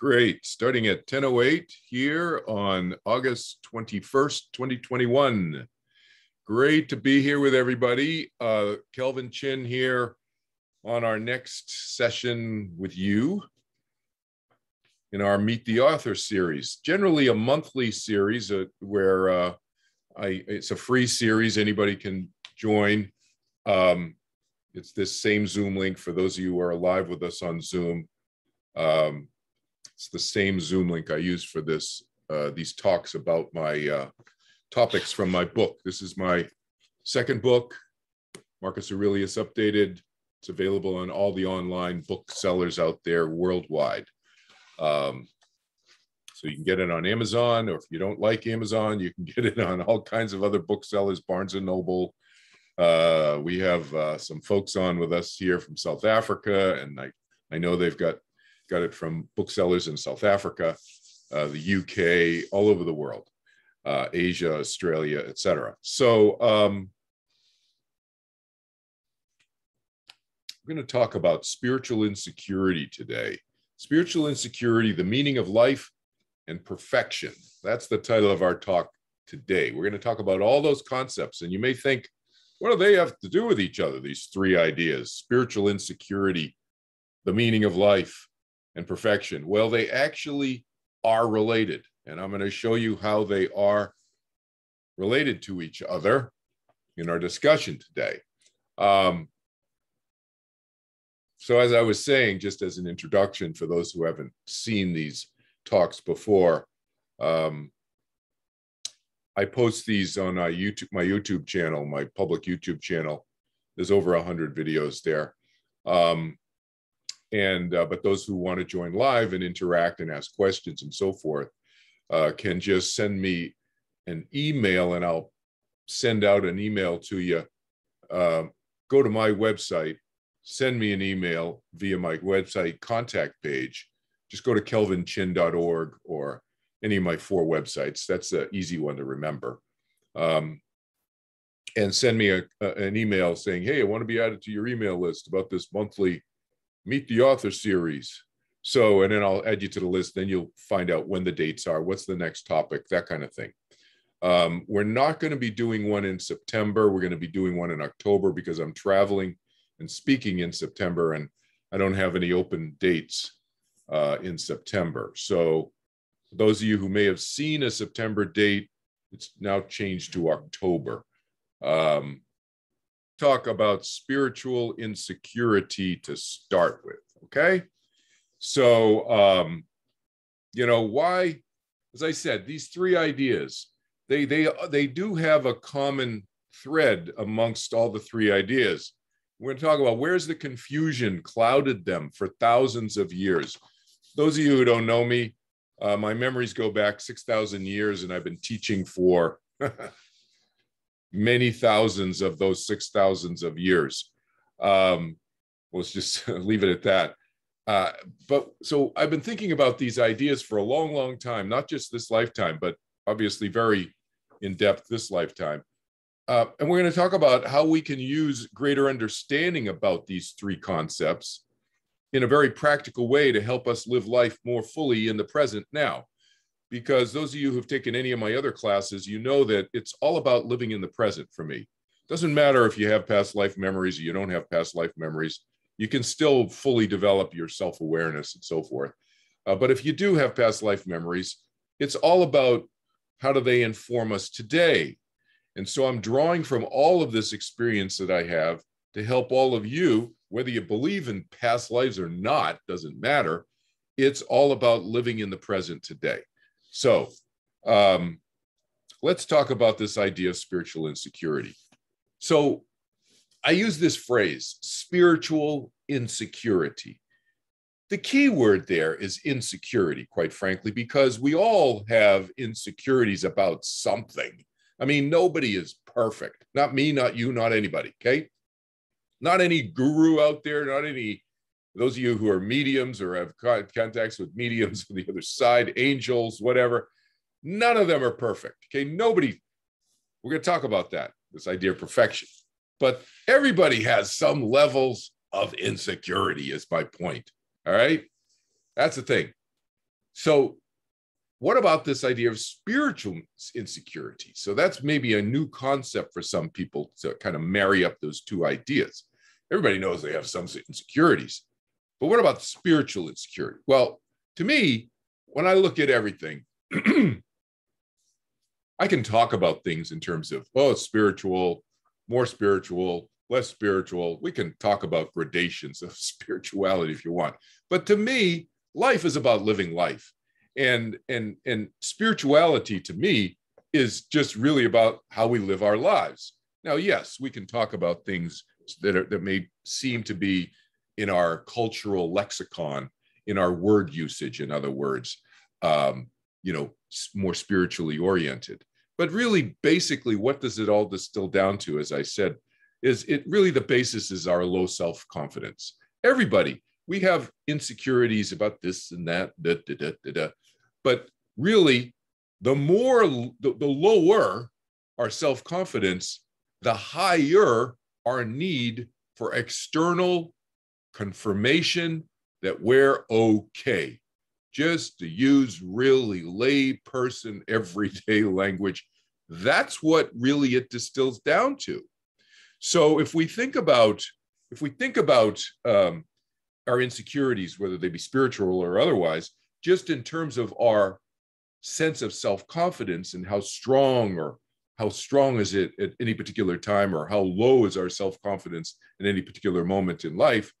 Great. Starting at 10.08 here on August 21st, 2021. Great to be here with everybody. Uh, Kelvin Chin here on our next session with you in our Meet the Author series. Generally a monthly series uh, where uh, I, it's a free series. Anybody can join. Um, it's this same Zoom link for those of you who are live with us on Zoom. Um, it's the same Zoom link I use for this uh, these talks about my uh, topics from my book. This is my second book, Marcus Aurelius Updated. It's available on all the online booksellers out there worldwide. Um, so you can get it on Amazon, or if you don't like Amazon, you can get it on all kinds of other booksellers, Barnes and Noble. Uh, we have uh, some folks on with us here from South Africa, and I, I know they've got got it from booksellers in South Africa, uh, the UK, all over the world, uh, Asia, Australia, etc. So um, I'm going to talk about spiritual insecurity today. Spiritual insecurity, the meaning of life and perfection. That's the title of our talk today. We're going to talk about all those concepts. And you may think, what do they have to do with each other, these three ideas spiritual insecurity, the meaning of life, and perfection? Well, they actually are related. And I'm going to show you how they are related to each other in our discussion today. Um, so, as I was saying, just as an introduction for those who haven't seen these talks before, um, I post these on uh, YouTube, my YouTube channel, my public YouTube channel. There's over a hundred videos there. Um, and uh, but those who want to join live and interact and ask questions and so forth uh, can just send me an email and I'll send out an email to you. Uh, go to my website, send me an email via my website contact page. Just go to kelvinchin.org or any of my four websites. That's an easy one to remember. Um, and send me a, a, an email saying, hey, I want to be added to your email list about this monthly meet the author series. So, and then I'll add you to the list. Then you'll find out when the dates are, what's the next topic, that kind of thing. Um, we're not going to be doing one in September. We're going to be doing one in October because I'm traveling and speaking in September, and I don't have any open dates uh, in September. So, those of you who may have seen a September date, it's now changed to October. Um, talk about spiritual insecurity to start with. Okay. So, um, you know, why, as I said, these three ideas, they, they, they do have a common thread amongst all the three ideas. We're going to talk about where's the confusion clouded them for thousands of years. Those of you who don't know me, uh, my memories go back 6,000 years, and I've been teaching for many thousands of those six thousands of years. Um, let's just leave it at that. Uh, but so I've been thinking about these ideas for a long, long time, not just this lifetime, but obviously very in depth this lifetime. Uh, and we're going to talk about how we can use greater understanding about these three concepts in a very practical way to help us live life more fully in the present now because those of you who've taken any of my other classes, you know that it's all about living in the present for me. Doesn't matter if you have past life memories or you don't have past life memories, you can still fully develop your self awareness and so forth. Uh, but if you do have past life memories, it's all about how do they inform us today. And so I'm drawing from all of this experience that I have to help all of you, whether you believe in past lives or not, doesn't matter. It's all about living in the present today. So um, let's talk about this idea of spiritual insecurity. So I use this phrase, spiritual insecurity. The key word there is insecurity, quite frankly, because we all have insecurities about something. I mean, nobody is perfect. Not me, not you, not anybody. Okay. Not any guru out there, not any those of you who are mediums or have contacts with mediums on the other side, angels, whatever, none of them are perfect. Okay. Nobody, we're going to talk about that, this idea of perfection. But everybody has some levels of insecurity, is my point. All right. That's the thing. so what about this idea of spiritual insecurity? So that's maybe a new concept for some people to kind of marry up those two ideas. Everybody knows they have some insecurities, but what about spiritual insecurity? Well, to me, when I look at everything, I can talk about things in terms of, oh, spiritual, more spiritual, less spiritual. We can talk about gradations of spirituality if you want. But to me, life is about living life and and and spirituality to me is just really about how we live our lives now yes we can talk about things that are that may seem to be in our cultural lexicon in our word usage in other words um, you know more spiritually oriented. But really basically what does it all distill down to as i said is it really the basis is our low self-confidence. Everybody we have insecurities about this and that da, da, da, but really, the more, the, the lower our self confidence, the higher our need for external confirmation that we're okay. Just to use really lay person, everyday language, that's what really it distills down to. So if we think about, if we think about um, our insecurities, whether they be spiritual or otherwise, just in terms of our sense of self-confidence and how strong or how strong is it at any particular time or how low is our self-confidence in any particular moment in life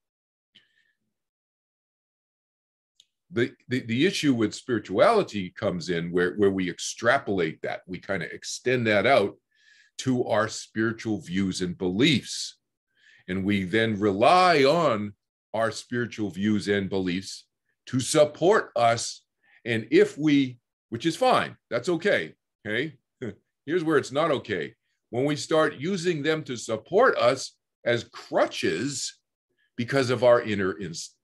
the, the, the issue with spirituality comes in where, where we extrapolate that we kind of extend that out to our spiritual views and beliefs and we then rely on our spiritual views and beliefs to support us. And if we, which is fine, that's okay. Okay. Here's where it's not okay. When we start using them to support us as crutches because of our inner,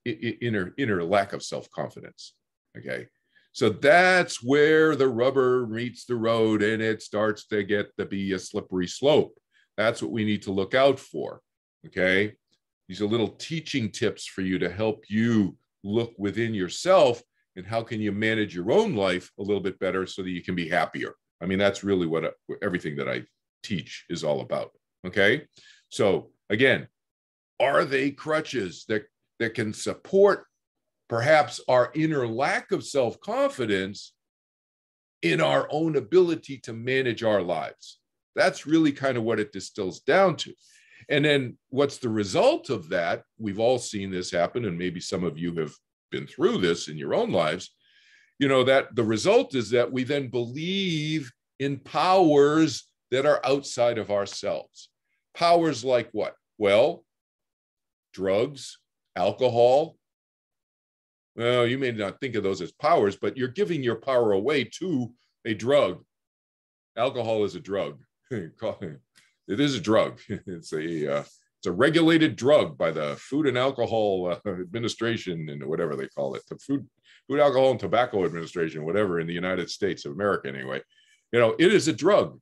inner, inner lack of self confidence. Okay. So that's where the rubber meets the road and it starts to get to be a slippery slope. That's what we need to look out for. Okay. These are little teaching tips for you to help you look within yourself and how can you manage your own life a little bit better so that you can be happier i mean that's really what everything that i teach is all about okay so again are they crutches that that can support perhaps our inner lack of self-confidence in our own ability to manage our lives that's really kind of what it distills down to and then what's the result of that? We've all seen this happen, and maybe some of you have been through this in your own lives. You know, that the result is that we then believe in powers that are outside of ourselves. Powers like what? Well, drugs, alcohol. Well, you may not think of those as powers, but you're giving your power away to a drug. Alcohol is a drug. it is a drug. It's a uh, it's a regulated drug by the Food and Alcohol uh, Administration and whatever they call it, the Food Food Alcohol and Tobacco Administration, whatever in the United States of America anyway. You know, it is a drug,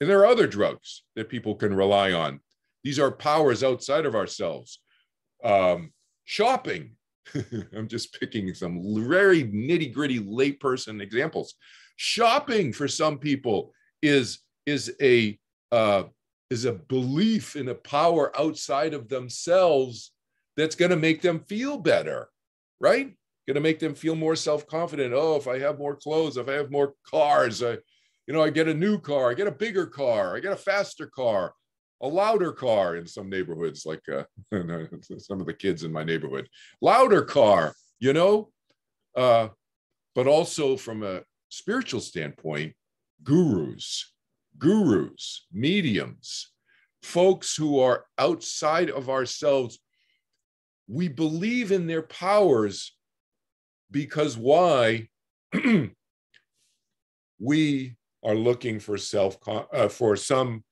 and there are other drugs that people can rely on. These are powers outside of ourselves. Um, shopping. I'm just picking some very nitty gritty layperson examples. Shopping for some people is is a uh, is a belief in a power outside of themselves that's going to make them feel better, right? Going to make them feel more self-confident. Oh, if I have more clothes, if I have more cars, I, you know, I get a new car, I get a bigger car, I get a faster car, a louder car in some neighborhoods, like uh, some of the kids in my neighborhood, louder car, you know, uh, but also from a spiritual standpoint, gurus, gurus, mediums, folks who are outside of ourselves. We believe in their powers because why? we are looking for self uh, for some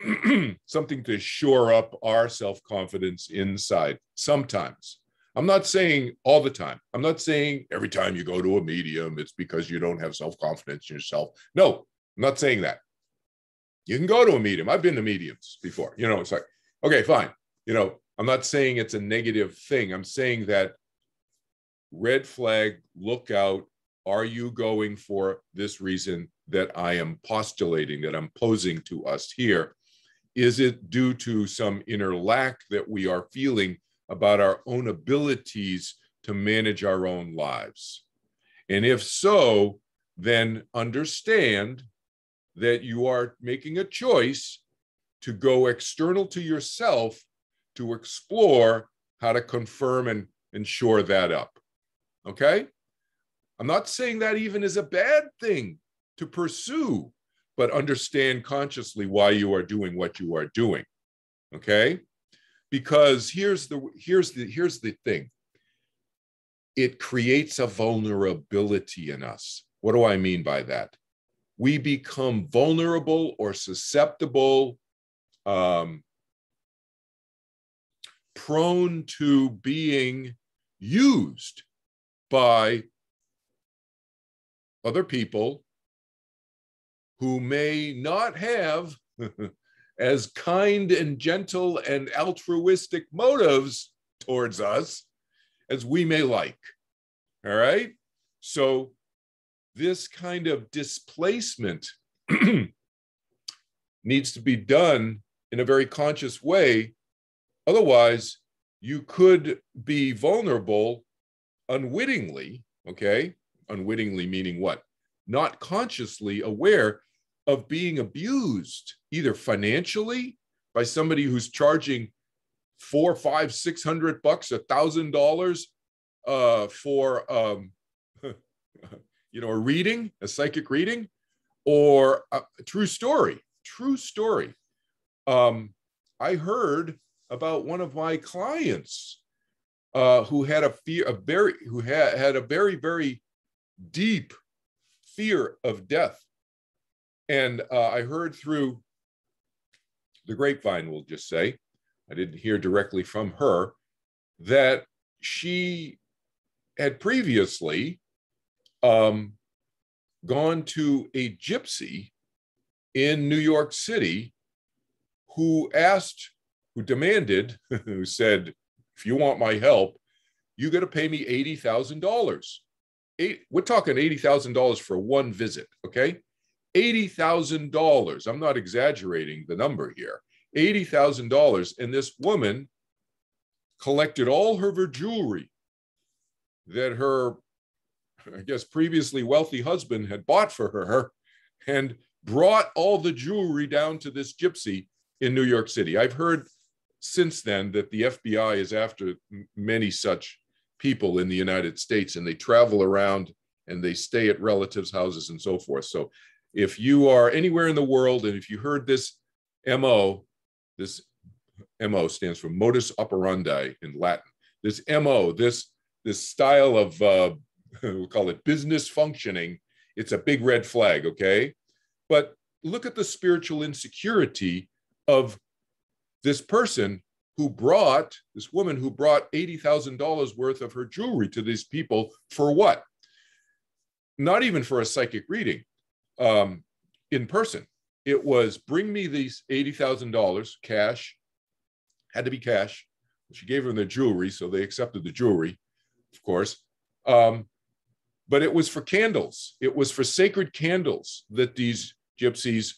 something to shore up our self confidence inside. Sometimes I'm not saying all the time. I'm not saying every time you go to a medium, it's because you don't have self confidence in yourself. No, I'm not saying that. You can go to a medium. I've been to mediums before. You know, it's like, okay, fine. You know, I'm not saying it's a negative thing. I'm saying that red flag, look out. are you going for this reason that I am postulating, that I'm posing to us here? Is it due to some inner lack that we are feeling about our own abilities to manage our own lives? And if so, then understand that you are making a choice to go external to yourself to explore how to confirm and, shore that up. Okay? I'm not saying that even is a bad thing to pursue, but understand consciously why you are doing what you are doing. Okay? Because here's the here's the here's the thing. It creates a vulnerability in us. What do I mean by that? We become vulnerable or susceptible um, prone to being used by other people who may not have as kind and gentle and altruistic motives towards us as we may like. All right. So, this kind of displacement needs to be done in a very conscious way Otherwise, you could be vulnerable unwittingly, okay? Unwittingly meaning what? Not consciously aware of being abused, either financially by somebody who's charging four, five, six hundred bucks, a thousand dollars uh, for um, you know a reading, a psychic reading, or a, a true story. True story. Um, I heard about one of my clients uh, who had a fear, a very, who had, had a very, very deep fear of death. And uh, I heard through the grapevine, we'll just say, I didn't hear directly from her, that she had previously um, gone to a gypsy in New York City who asked who demanded, who said, if you want my help, you got to pay me $80,000. Eight, we're talking $80,000 for one visit, okay? $80,000. I'm not exaggerating the number here. $80,000. And this woman collected all her, her jewelry that her, I guess, previously wealthy husband had bought for her and brought all the jewelry down to this gypsy in New York City. I've heard since then that the FBI is after many such people in the United States and they travel around and they stay at relatives' houses and so forth. So if you are anywhere in the world and if you heard this MO, this MO stands for modus operandi in Latin. This MO, this this style of uh, we'll call it business functioning, it's a big red flag, okay? But look at the spiritual insecurity of this person who brought this woman who brought $80,000 worth of her jewelry to these people for what? Not even for a psychic reading um, in person. It was bring me these $80,000 cash, had to be cash. She gave them the jewelry, so they accepted the jewelry, of course. Um, but it was for candles. It was for sacred candles that these gypsies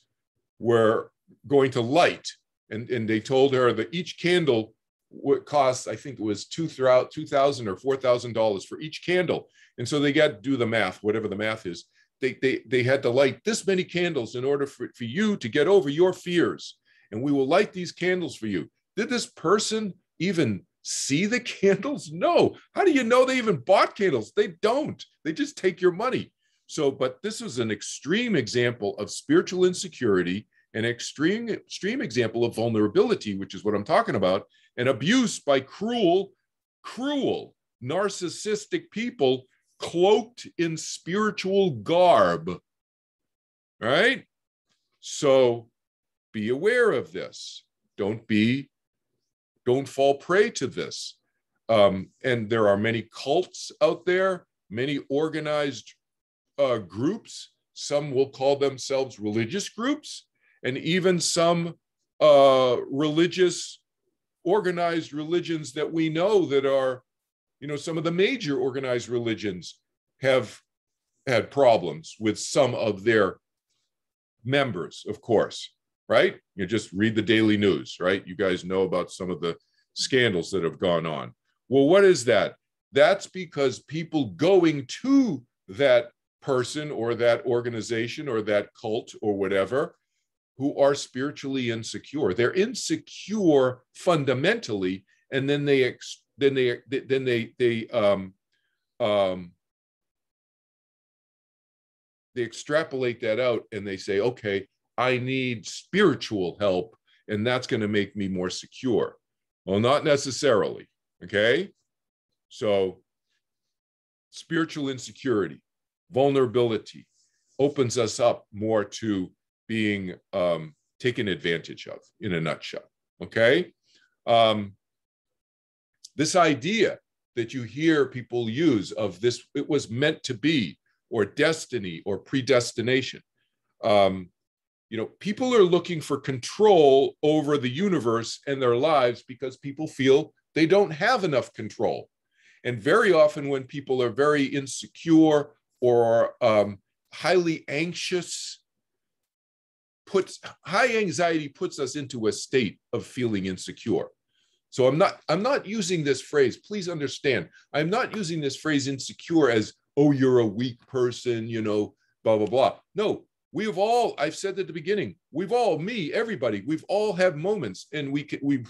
were going to light and and they told her that each candle would cost i think it was two throughout two thousand or four thousand dollars for each candle. And so they got to do the math whatever the math is. They, they they had to light this many candles in order for, for you to get over your fears. And we will light these candles for you. Did this person even see the candles? No. How do you know they even bought candles? They don't. They just take your money. So but this was an extreme example of spiritual insecurity an extreme extreme example of vulnerability which is what i'm talking about and abuse by cruel cruel narcissistic people cloaked in spiritual garb right? So be aware of this. Don't be don't fall prey to this. Um, and there are many cults out there many organized uh, groups. Some will call themselves religious groups and even some uh, religious, organized religions that we know that are, you know, some of the major organized religions have had problems with some of their members, of course, right? You just read the daily news, right? You guys know about some of the scandals that have gone on. Well, what is that? That's because people going to that person or that organization or that cult or whatever who are spiritually insecure. They're insecure fundamentally, and then they then they then they they um um they extrapolate that out and they say, okay, I need spiritual help, and that's going to make me more secure. Well, not necessarily. Okay. So, spiritual insecurity, vulnerability opens us up more to being um, taken advantage of in a nutshell. Okay. Um, this idea that you hear people use of this, it was meant to be, or destiny, or predestination. Um, you know, people are looking for control over the universe and their lives because people feel they don't have enough control. And very often, when people are very insecure or um, highly anxious, puts high anxiety puts us into a state of feeling insecure. So I'm not I'm not using this phrase. Please understand, I'm not using this phrase insecure as oh you're a weak person, you know, blah blah blah. No, we've all I've said at the beginning, we've all me, everybody, we've all had moments, and we can we.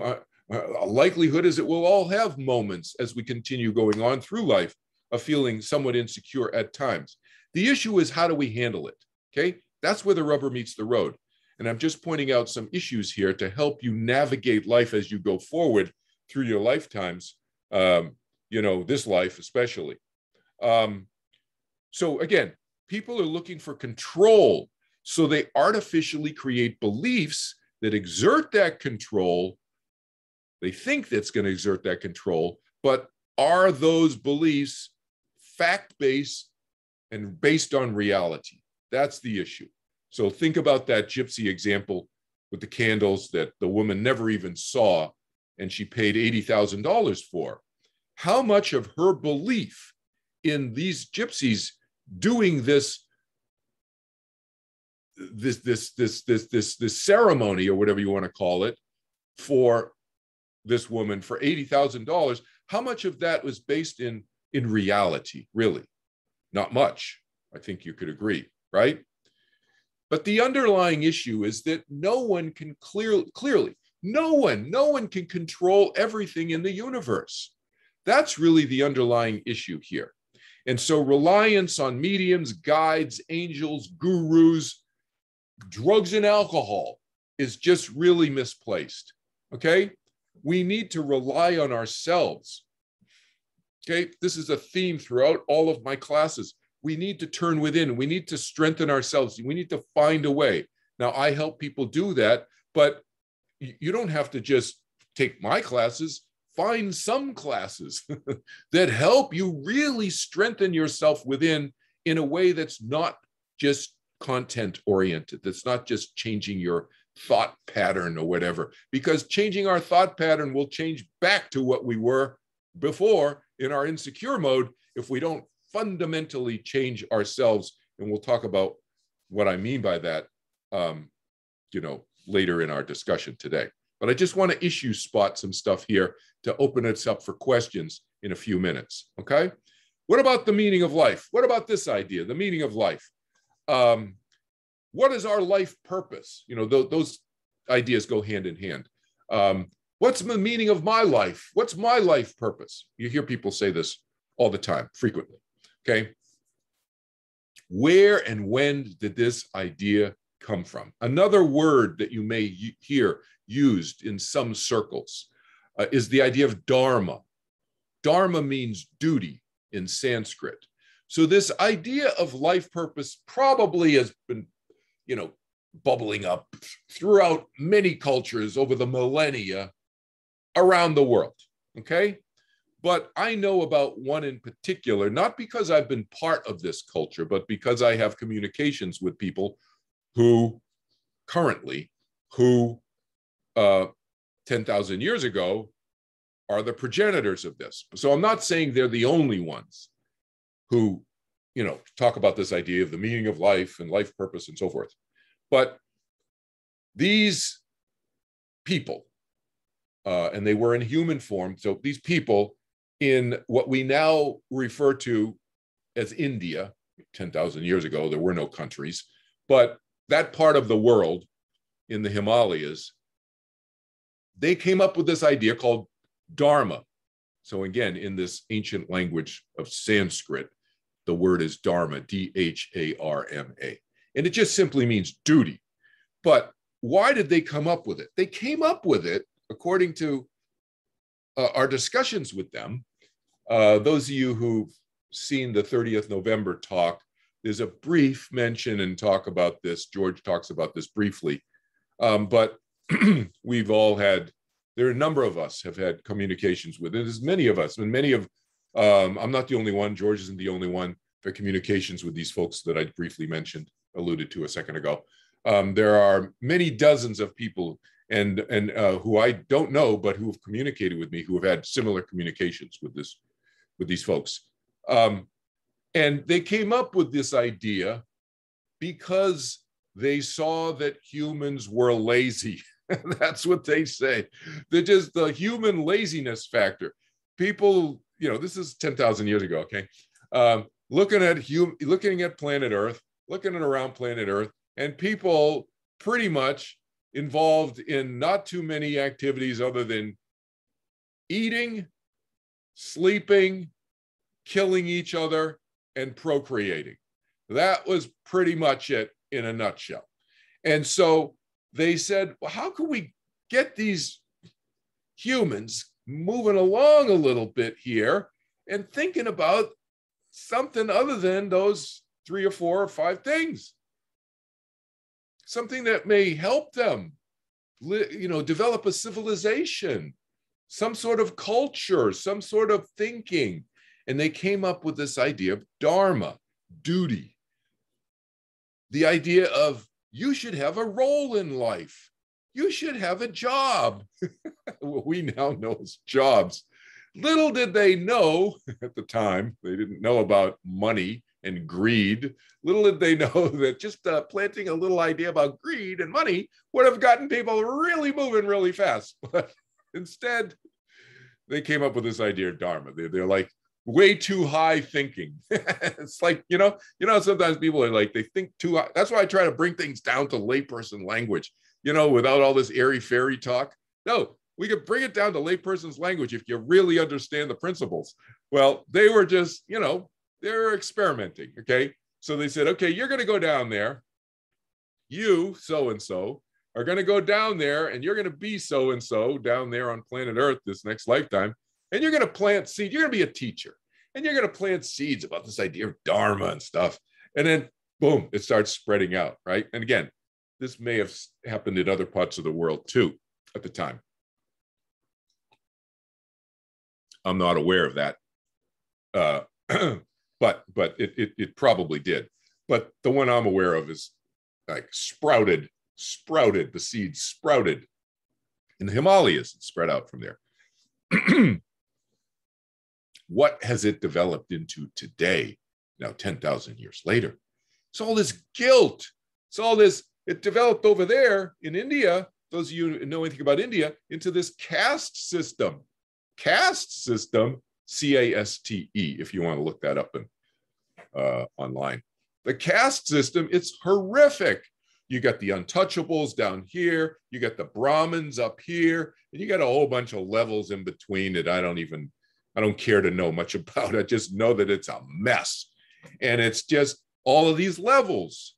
Uh, a likelihood is that we'll all have moments as we continue going on through life of feeling somewhat insecure at times. The issue is how do we handle it? Okay, that's where the rubber meets the road. And I'm just pointing out some issues here to help you navigate life as you go forward through your lifetimes, um, you know, this life especially. Um, so again, people are looking for control. So they artificially create beliefs that exert that control. They think that's going to exert that control, but are those beliefs fact based and based on reality? That's the issue. So think about that gypsy example with the candles that the woman never even saw and she paid $80,000 for. How much of her belief in these gypsies doing this this this this this this this ceremony or whatever you want to call it for this woman for $80,000 how much of that was based in in reality really? Not much. I think you could agree right but the underlying issue is that no one can clear, clearly, no one, no one can control everything in the universe. That's really the underlying issue here. And so reliance on mediums, guides, angels, gurus, drugs, and alcohol is just really misplaced. Okay? We need to rely on ourselves. Okay? This is a theme throughout all of my classes we need to turn within. We need to strengthen ourselves. We need to find a way. Now, I help people do that, but you don't have to just take my classes. Find some classes that help you really strengthen yourself within in a way that's not just content oriented, that's not just changing your thought pattern or whatever, because changing our thought pattern will change back to what we were before in our insecure mode if we don't fundamentally change ourselves. And we'll talk about what I mean by that, um, you know, later in our discussion today. But I just want to issue spot some stuff here to open us up for questions in a few minutes. Okay. What about the meaning of life? What about this idea, the meaning of life? Um, what is our life purpose? You know, th- those ideas go hand in hand. Um, what's the meaning of my life? What's my life purpose? You hear people say this all the time, frequently. Okay. Where and when did this idea come from? Another word that you may hear used in some circles uh, is the idea of dharma. Dharma means duty in Sanskrit. So this idea of life purpose probably has been, you know, bubbling up throughout many cultures over the millennia around the world. Okay. But I know about one in particular, not because I've been part of this culture, but because I have communications with people who currently, who uh, 10,000 years ago are the progenitors of this. So I'm not saying they're the only ones who you know, talk about this idea of the meaning of life and life purpose and so forth. But these people, uh, and they were in human form. So these people in what we now refer to as India, 10,000 years ago, there were no countries, but that part of the world in the Himalayas, they came up with this idea called Dharma. So again, in this ancient language of Sanskrit, the word is Dharma, D H A R M A. And it just simply means duty. But why did they come up with it? They came up with it, according to uh, our discussions with them. Uh, those of you who've seen the 30th November talk, there's a brief mention and talk about this. George talks about this briefly. Um, but we've all had, there are a number of us have had communications with it. There's many of us, and many of um, I'm not the only one. George isn't the only one for communications with these folks that I briefly mentioned, alluded to a second ago. Um, there are many dozens of people and and uh, who I don't know, but who have communicated with me, who have had similar communications with this with these folks. Um, and they came up with this idea because they saw that humans were lazy. That's what they say. They're just the human laziness factor. People you know, this is 10,000 years ago, okay? Um, looking at hum- looking at planet Earth, looking at around planet Earth, and people pretty much involved in not too many activities other than eating, sleeping, killing each other, and procreating. That was pretty much it in a nutshell. And so they said, well, how can we get these humans moving along a little bit here and thinking about something other than those three or four or five things. Something that may help them, you know, develop a civilization, some sort of culture, some sort of thinking. And they came up with this idea of dharma, duty. The idea of you should have a role in life you should have a job. we now know as jobs. Little did they know at the time, they didn't know about money and greed. Little did they know that just uh, planting a little idea about greed and money would have gotten people really moving really fast. But instead, they came up with this idea of Dharma. They're, they're like way too high thinking. it's like, you know, you know, sometimes people are like, they think too high. That's why I try to bring things down to layperson language you know, without all this airy fairy talk. No, we could bring it down to layperson's language if you really understand the principles. Well, they were just, you know, they were experimenting. Okay. So they said, okay, you're going to go down there. You, so and so, are going to go down there and you're going to be so and so down there on planet Earth this next lifetime. And you're going to plant seeds. You're going to be a teacher and you're going to plant seeds about this idea of Dharma and stuff. And then, boom, it starts spreading out. Right. And again, this may have happened in other parts of the world too at the time. I'm not aware of that, uh, but but it, it it probably did. But the one I'm aware of is like sprouted, sprouted. The seeds sprouted in the Himalayas and spread out from there. what has it developed into today? Now, 10,000 years later. It's all this guilt. It's all this it developed over there in India, those of you know anything about India, into this caste system. Caste system, C A S T E, if you want to look that up in, uh, online. The caste system, it's horrific. You got the untouchables down here, you got the Brahmins up here, and you got a whole bunch of levels in between that I don't even, I don't care to know much about. I just know that it's a mess. And it's just all of these levels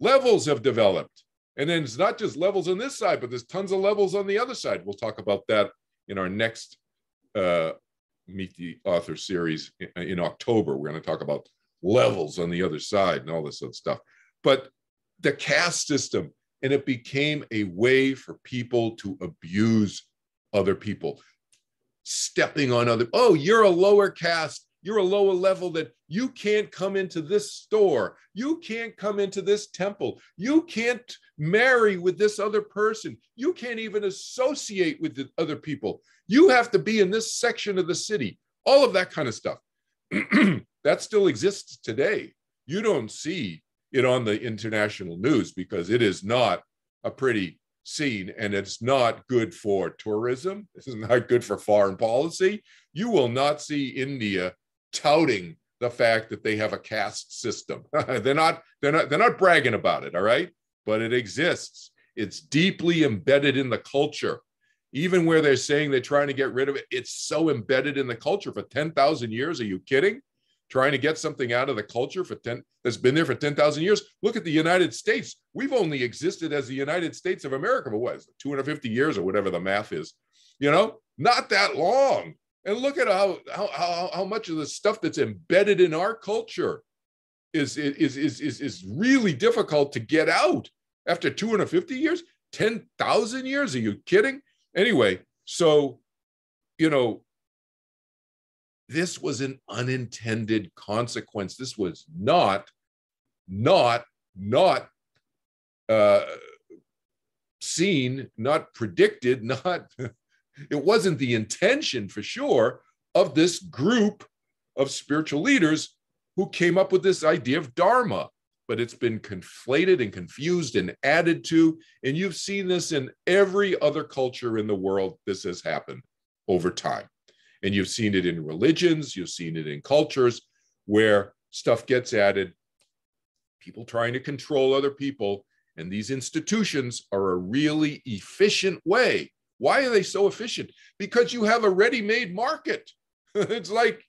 levels have developed. And then it's not just levels on this side, but there's tons of levels on the other side. We'll talk about that in our next uh, Meet the Author series in, uh, in October. We're going to talk about levels on the other side and all this other stuff. But the caste system, and it became a way for people to abuse other people, stepping on other. Oh, you're a lower caste you're a lower level that you can't come into this store. You can't come into this temple. You can't marry with this other person. You can't even associate with the other people. You have to be in this section of the city. All of that kind of stuff. that still exists today. You don't see it on the international news because it is not a pretty scene and it's not good for tourism. This is not good for foreign policy. You will not see India touting the fact that they have a caste system. they're not they're not they're not bragging about it, all right? But it exists. It's deeply embedded in the culture. Even where they're saying they're trying to get rid of it, it's so embedded in the culture for 10,000 years. Are you kidding? trying to get something out of the culture for 10 that's been there for 10,000 years. Look at the United States. We've only existed as the United States of America for what is it, 250 years or whatever the math is. You know, not that long. And look at how how how, much of the stuff that's embedded in our culture is is is is is really difficult to get out after 250 years, 10,000 years. Are you kidding? Anyway, so you know, this was an unintended consequence. This was not, not, not uh, seen, not predicted, not, it wasn't the intention for sure of this group of spiritual leaders who came up with this idea of Dharma. But it's been conflated and confused and added to. And you've seen this in every other culture in the world. This has happened over time. And you've seen it in religions, you've seen it in cultures where stuff gets added, people trying to control other people. And these institutions are a really efficient way. Why are they so efficient? Because you have a ready made market. it's like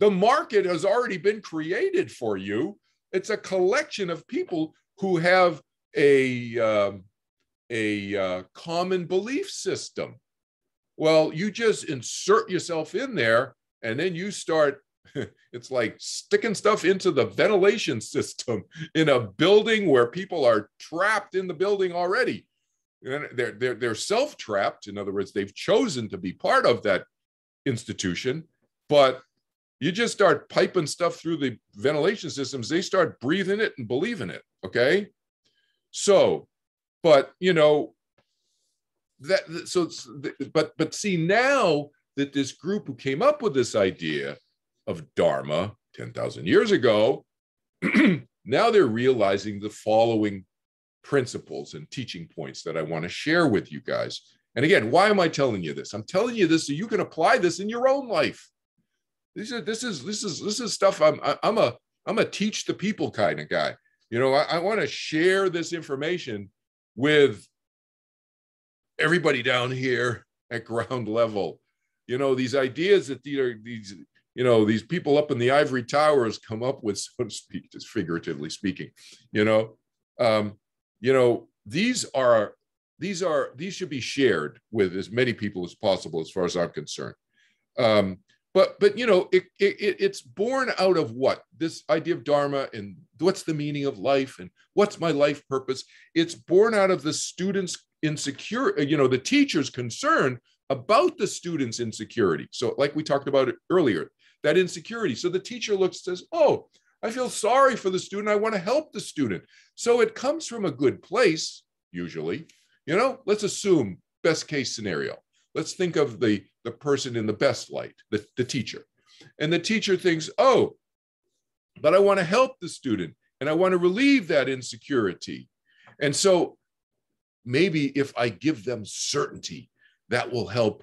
the market has already been created for you. It's a collection of people who have a, um, a uh, common belief system. Well, you just insert yourself in there and then you start it's like sticking stuff into the ventilation system in a building where people are trapped in the building already. They're they're they're self-trapped. In other words, they've chosen to be part of that institution, but you just start piping stuff through the ventilation systems, they start breathing it and believing it. Okay. So, but you know, that so but but see now that this group who came up with this idea of dharma 10,000 years ago now they're realizing the following principles and teaching points that I want to share with you guys. And again, why am I telling you this? I'm telling you this so you can apply this in your own life. This is this is this is this is stuff I'm I'm a I'm a teach the people kind of guy. You know, I, I want to share this information with everybody down here at ground level. You know, these ideas that these are these, you know, these people up in the ivory towers come up with, so to speak, just figuratively speaking, you know, um, you know, these are these are these should be shared with as many people as possible, as far as I'm concerned. Um, but but you know, it, it it's born out of what this idea of dharma and what's the meaning of life and what's my life purpose. It's born out of the students' insecure, you know, the teacher's concern about the student's insecurity. So, like we talked about it earlier, that insecurity. So the teacher looks says, "Oh, I feel sorry for the student. I want to help the student." So it comes from a good place, usually. You know, let's assume best case scenario. Let's think of the the person in the best light, the, the teacher. And the teacher thinks, "Oh, but I want to help the student and I want to relieve that insecurity." And so maybe if I give them certainty, that will help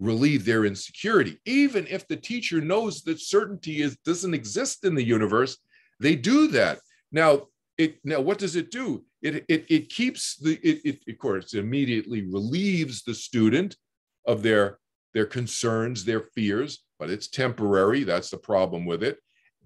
relieve their insecurity. Even if the teacher knows that certainty is doesn't exist in the universe, they do that. Now, it now what does it do? It it, it keeps the it, it of course immediately relieves the student of their their concerns, their fears, but it's temporary. That's the problem with it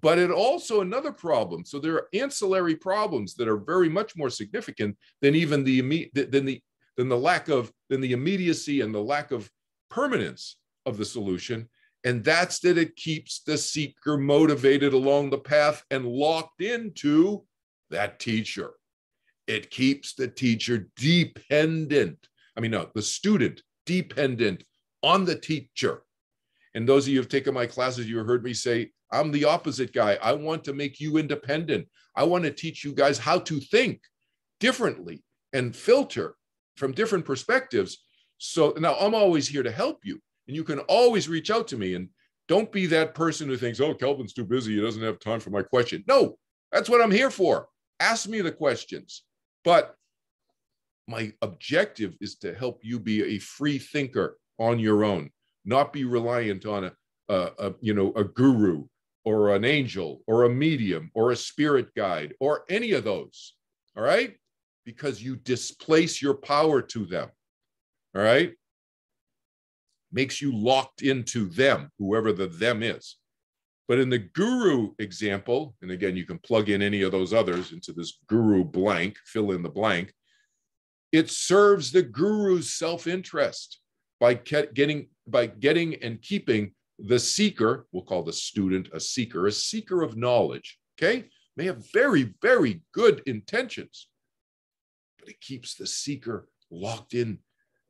but it also another problem. So there are ancillary problems that are very much more significant than even the than the than the lack of than the immediacy and the lack of permanence of the solution. And that's that it keeps the seeker motivated along the path and locked into that teacher. It keeps the teacher dependent. I mean, no, the student dependent on the teacher. And those of you who have taken my classes, you heard me say I'm the opposite guy. I want to make you independent. I want to teach you guys how to think differently and filter from different perspectives. So now I'm always here to help you. And you can always reach out to me. And Don't be that person who thinks, oh, Kelvin's too busy. He doesn't have time for my question. No, that's what I'm here for. Ask me the questions. But my objective is to help you be a free thinker on your own, not be reliant on a, a, a you know a guru or an angel or a medium or a spirit guide or any of those. All right, because you displace your power to them. All right, makes you locked into them, whoever the them is. But in the guru example, and again, you can plug in any of those others into this guru blank, fill in the blank it serves the guru's self-interest by getting by getting and keeping the seeker we'll call the student a seeker a seeker of knowledge okay may have very very good intentions but it keeps the seeker locked in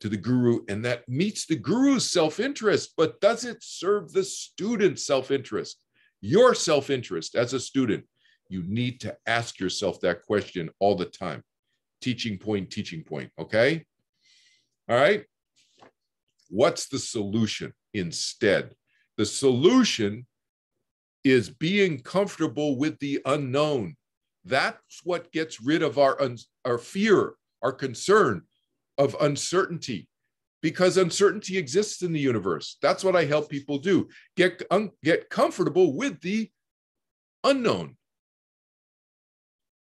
to the guru and that meets the guru's self-interest but does it serve the student's self-interest your self-interest as a student you need to ask yourself that question all the time teaching point, teaching point. Okay. All right. What's the solution instead? The solution is being comfortable with the unknown. That's what gets rid of our, our fear, our concern of uncertainty, because uncertainty exists in the universe. That's what I help people do. Get, un, get comfortable with the unknown.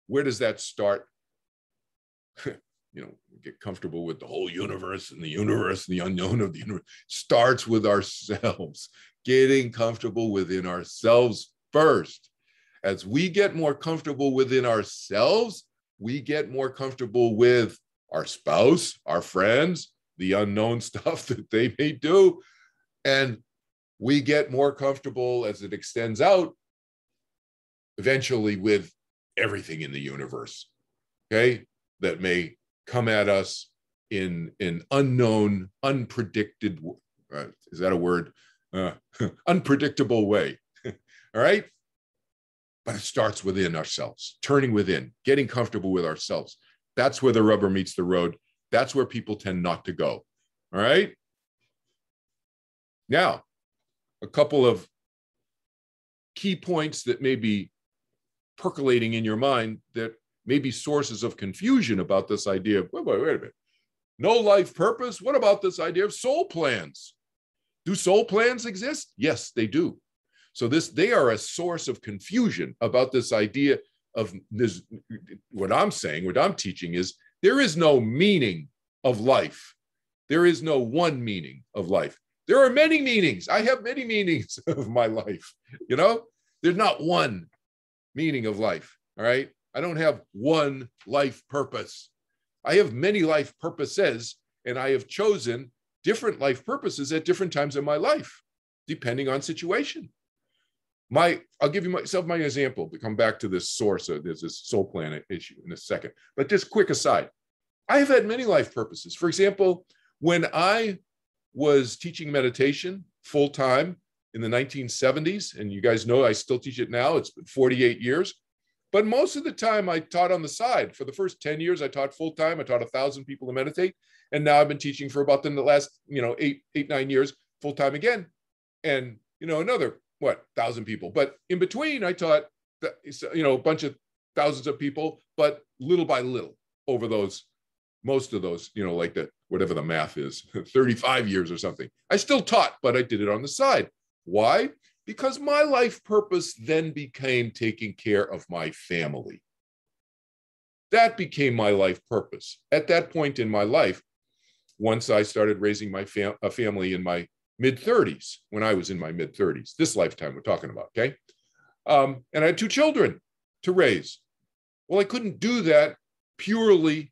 Where does that start? you know, get comfortable with the whole universe and the universe and the unknown of the universe starts with ourselves, getting comfortable within ourselves first. As we get more comfortable within ourselves, we get more comfortable with our spouse, our friends, the unknown stuff that they may do. And we get more comfortable as it extends out, eventually, with everything in the universe. Okay that may come at us in an unknown, unpredicted, uh, is that a word? Uh, unpredictable way. All right. But it starts within ourselves, turning within, getting comfortable with ourselves. That's where the rubber meets the road. That's where people tend not to go. All right. Now, a couple of key points that may be percolating in your mind that may be sources of confusion about this idea of, wait, wait, wait a minute, no life purpose? What about this idea of soul plans? Do soul plans exist? Yes, they do. So this they are a source of confusion about this idea of this. What I'm saying, what I'm teaching is there is no meaning of life. There is no one meaning of life. There are many meanings. I have many meanings of my life. You know, there's not one meaning of life. All right. I don't have one life purpose. I have many life purposes, and I have chosen different life purposes at different times in my life, depending on situation. My, I'll give you myself my example. To come back to this source of this soul planet issue in a second. But just quick aside, I have had many life purposes. For example, when I was teaching meditation full time in the 1970s, and you guys know I still teach it now. It's been 48 years. But most of the time, I taught on the side. For the first 10 years, I taught full time. I taught a thousand people to meditate. And now I've been teaching for about the last, you know, eight, eight, nine years, full time again. And, you know, another, what, thousand people. But in between, I taught, you know, a bunch of thousands of people, but little by little over those, most of those, you know, like the, whatever the math is, 35 years or something. I still taught, but I did it on the side. Why? because my life purpose then became taking care of my family. That became my life purpose. At that point in my life, once I started raising my fam- a family in my mid 30s, when I was in my mid 30s, this lifetime we're talking about, okay? Um, and I had two children to raise. Well, I couldn't do that purely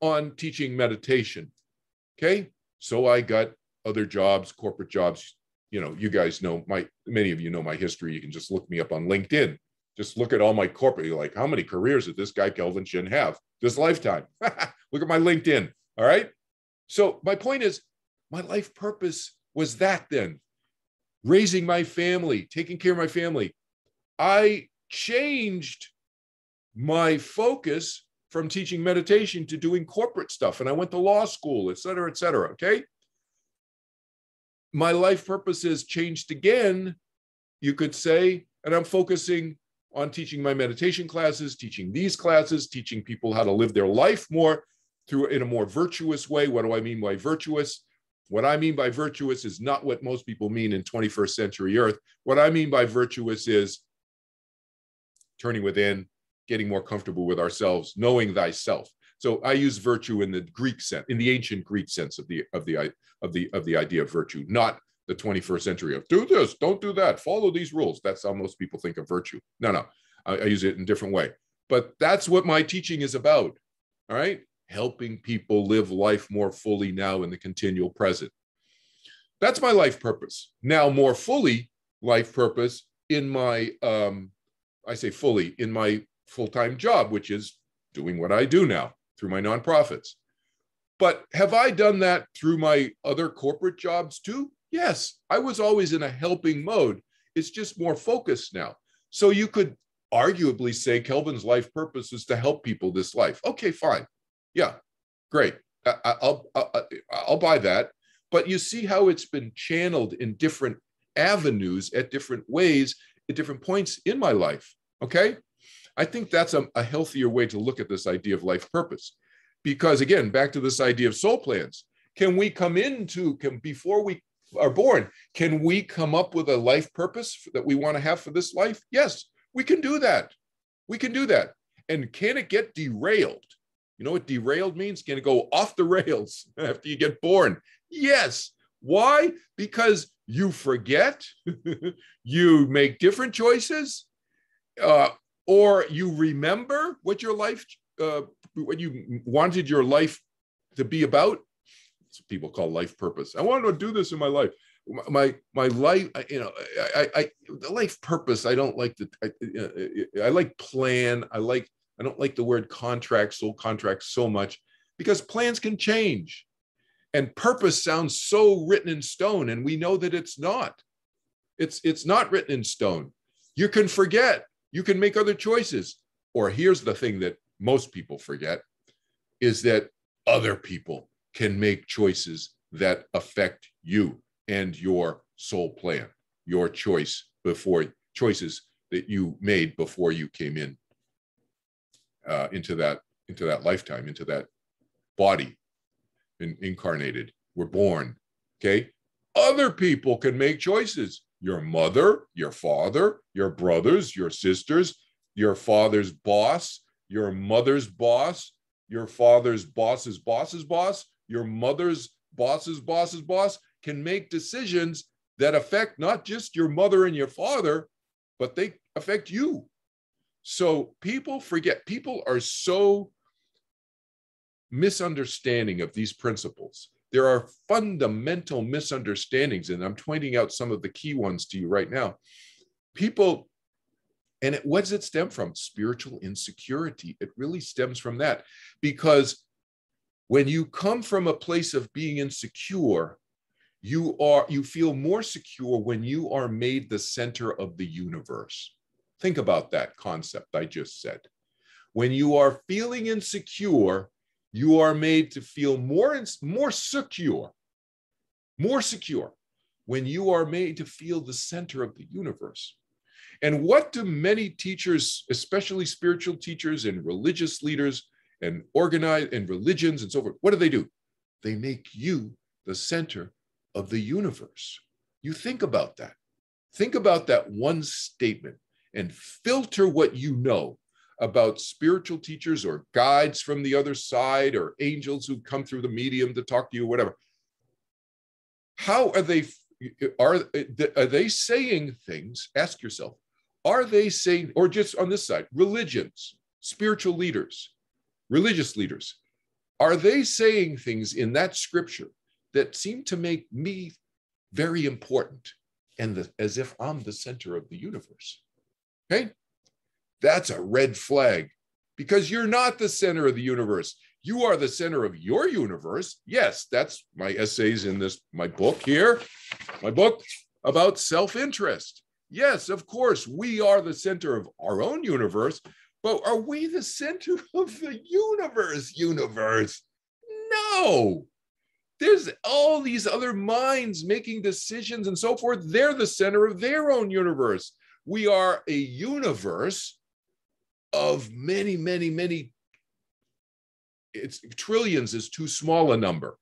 on teaching meditation, okay? So I got other jobs, corporate jobs, you know, you guys know my, many of you know my history. You can just look me up on LinkedIn. Just look at all my corporate, you're like, how many careers did this guy Kelvin Chin have this lifetime? look at my LinkedIn. All right. So my point is, my life purpose was that then raising my family, taking care of my family. I changed my focus from teaching meditation to doing corporate stuff. And I went to law school, et cetera, et cetera. Okay. my life purpose is changed again, you could say, and I'm focusing on teaching my meditation classes, teaching these classes, teaching people how to live their life more through in a more virtuous way. What do I mean by virtuous? What I mean by virtuous is not what most people mean in 21st century Earth. What I mean by virtuous is turning within, getting more comfortable with ourselves, knowing thyself. So I use virtue in the Greek sense, in the ancient Greek sense of the of the of the of the idea of virtue, not the 21st century of do this, don't do that, follow these rules. That's how most people think of virtue. No, no, I, I use it in a different way. But that's what my teaching is about. All right, helping people live life more fully now in the continual present. That's my life purpose. Now, more fully, life purpose in my, um, I say fully, in my full time job, which is doing what I do now through my nonprofits. But have I done that through my other corporate jobs too? Yes, I was always in a helping mode. It's just more focused now. So you could arguably say Kelvin's life purpose is to help people this life. Okay, fine. Yeah, great. I, will I'll, I'll buy that. But you see how it's been channeled in different avenues at different ways at different points in my life. Okay. I think that's a, a healthier way to look at this idea of life purpose. Because again, back to this idea of soul plans, can we come into, can, before we are born, can we come up with a life purpose that we want to have for this life? Yes, we can do that. We can do that. And can it get derailed? You know what derailed means? Can it go off the rails after you get born? Yes. Why? Because you forget, you make different choices, uh, or you remember what your life, uh, what you wanted your life to be about. people call life purpose. I want to do this in my life. My my life, you know, I, I the life purpose. I don't like the. I, I like plan. I like. I don't like the word contract, soul contract so much because plans can change, and purpose sounds so written in stone, and we know that it's not. It's it's not written in stone. You can forget you can make other choices. Or here's the thing that most people forget is that other people can make choices that affect you and your soul plan, your choice before choices that you made before you came in uh, into that into that lifetime, into that body, and incarnated. We're born. Okay. Other people can make choices your mother, your father, your brothers, your sisters, your father's boss, your mother's boss, your father's boss's boss's boss, your mother's boss's boss's boss can make decisions that affect not just your mother and your father, but they affect you. So people forget, people are so misunderstanding of these principles there are fundamental misunderstandings, and I'm pointing out some of the key ones to you right now. People, and it, what does it stem from? Spiritual insecurity. It really stems from that because when you come from a place of being insecure, you are you feel more secure when you are made the center of the universe. Think about that concept I just said. When you are feeling insecure, you are made to feel more and more secure, more secure when you are made to feel the center of the universe. And what do many teachers, especially spiritual teachers and religious leaders and organized and religions and so forth, what do they do? They make you the center of the universe. You think about that. Think about that one statement and filter what you know about spiritual teachers or guides from the other side or angels who come through the medium to talk to you, whatever. How are they? Are, are they saying things? Ask yourself, are they saying, or just on this side, religions, spiritual leaders, religious leaders, are they saying things in that scripture that seem to make me very important and the, as if I'm the center of the universe? Okay, that's a red flag because you're not the center of the universe. You are the center of your universe. Yes, that's my essays in this, my book here, my book about self interest. Yes, of course, we are the center of our own universe, but are we the center of the universe? Universe? No. there's all these other minds making decisions and so forth. They're the center of their own universe. We are a universe of many, many, many. It's trillions is too small a number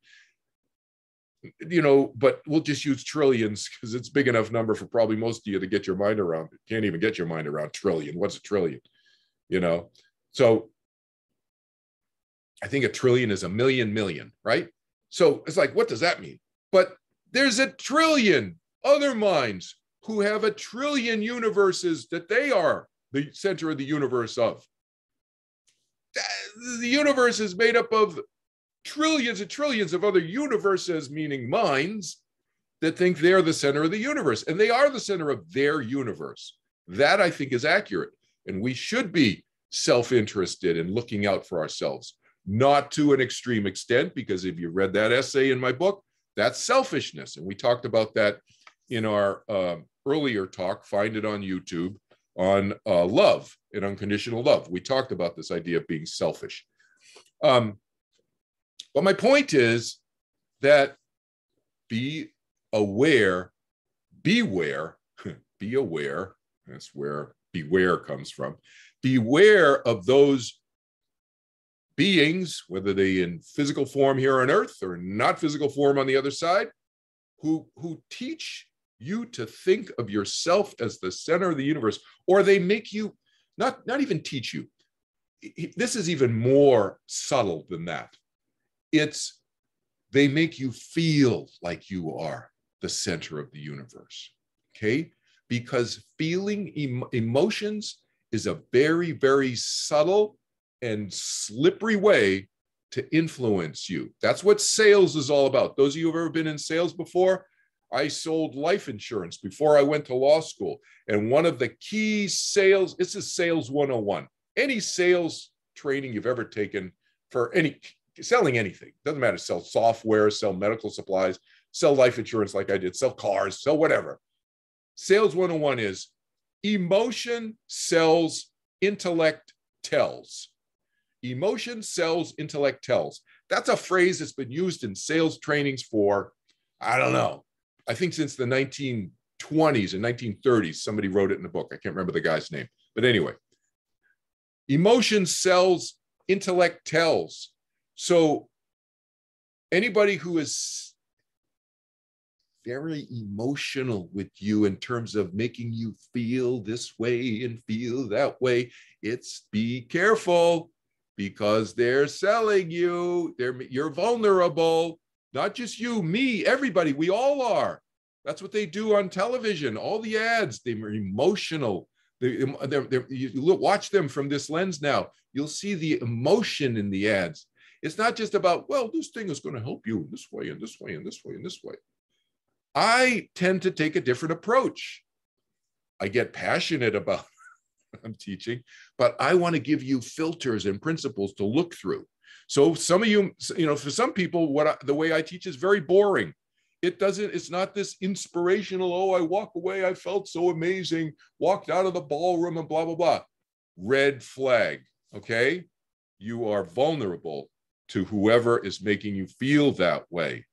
you know, but we'll just use trillions because it's big enough number for probably most of you to get your mind around. It. Can't even get your mind around trillion. What's a trillion? You know, so I think a trillion is a million million, right? So it's like, what does that mean? But there's a trillion other minds who have a trillion universes that they are the center of the universe of. The universe is made up of trillions and trillions of other universes, meaning minds, that think they're the center of the universe. And they are the center of their universe. That I think is accurate. And we should be self interested in looking out for ourselves, not to an extreme extent, because if you read that essay in my book, that's selfishness. And we talked about that in our uh, earlier talk, find it on YouTube, on uh, love and unconditional love. We talked about this idea of being selfish. Um, but my point is that be aware, beware, be aware. That's where beware comes from. Beware of those beings, whether they in physical form here on earth or not physical form on the other side, who, who teach you to think of yourself as the center of the universe, or they make you not, not even teach you. This is even more subtle than that. It's they make you feel like you are the center of the universe. Okay? Because feeling em- emotions is a very, very subtle and slippery way to influence you. That's what sales is all about. Those of you who have ever been in sales before, I sold life insurance before I went to law school. And one of the key sales, this is sales 101. Any sales training you've ever taken for any selling anything. Doesn't matter. Sell software, sell medical supplies, sell life insurance like I did, sell cars, sell whatever. Sales 101 is emotion sells, intellect tells. Emotion sells, intellect tells. That's a phrase that's been used in sales trainings for, I don't know, I think since the 1920s and 1930s. Somebody wrote it in a book. I can't remember the guy's name. But anyway, emotion sells, intellect tells. So anybody who is very emotional with you in terms of making you feel this way and feel that way, it's be careful because they're selling you. They're you're vulnerable. Not just you, me, everybody. We all are. That's what they do on television. All the ads, they're emotional. They, they're, they're, you watch them from this lens now. You'll see the emotion in the ads. It's not just about, well, this thing is going to help you in this way and this way and this way and this way. I tend to take a different approach. I get passionate about I'm teaching, but I want to give you filters and principles to look through. So some of you, you know, for some people, what I, the way I teach is very boring. It doesn't, it's not this inspirational, oh, I walk away, I felt so amazing, walked out of the ballroom and blah, blah, blah. Red flag. Okay. You are vulnerable to whoever is making you feel that way.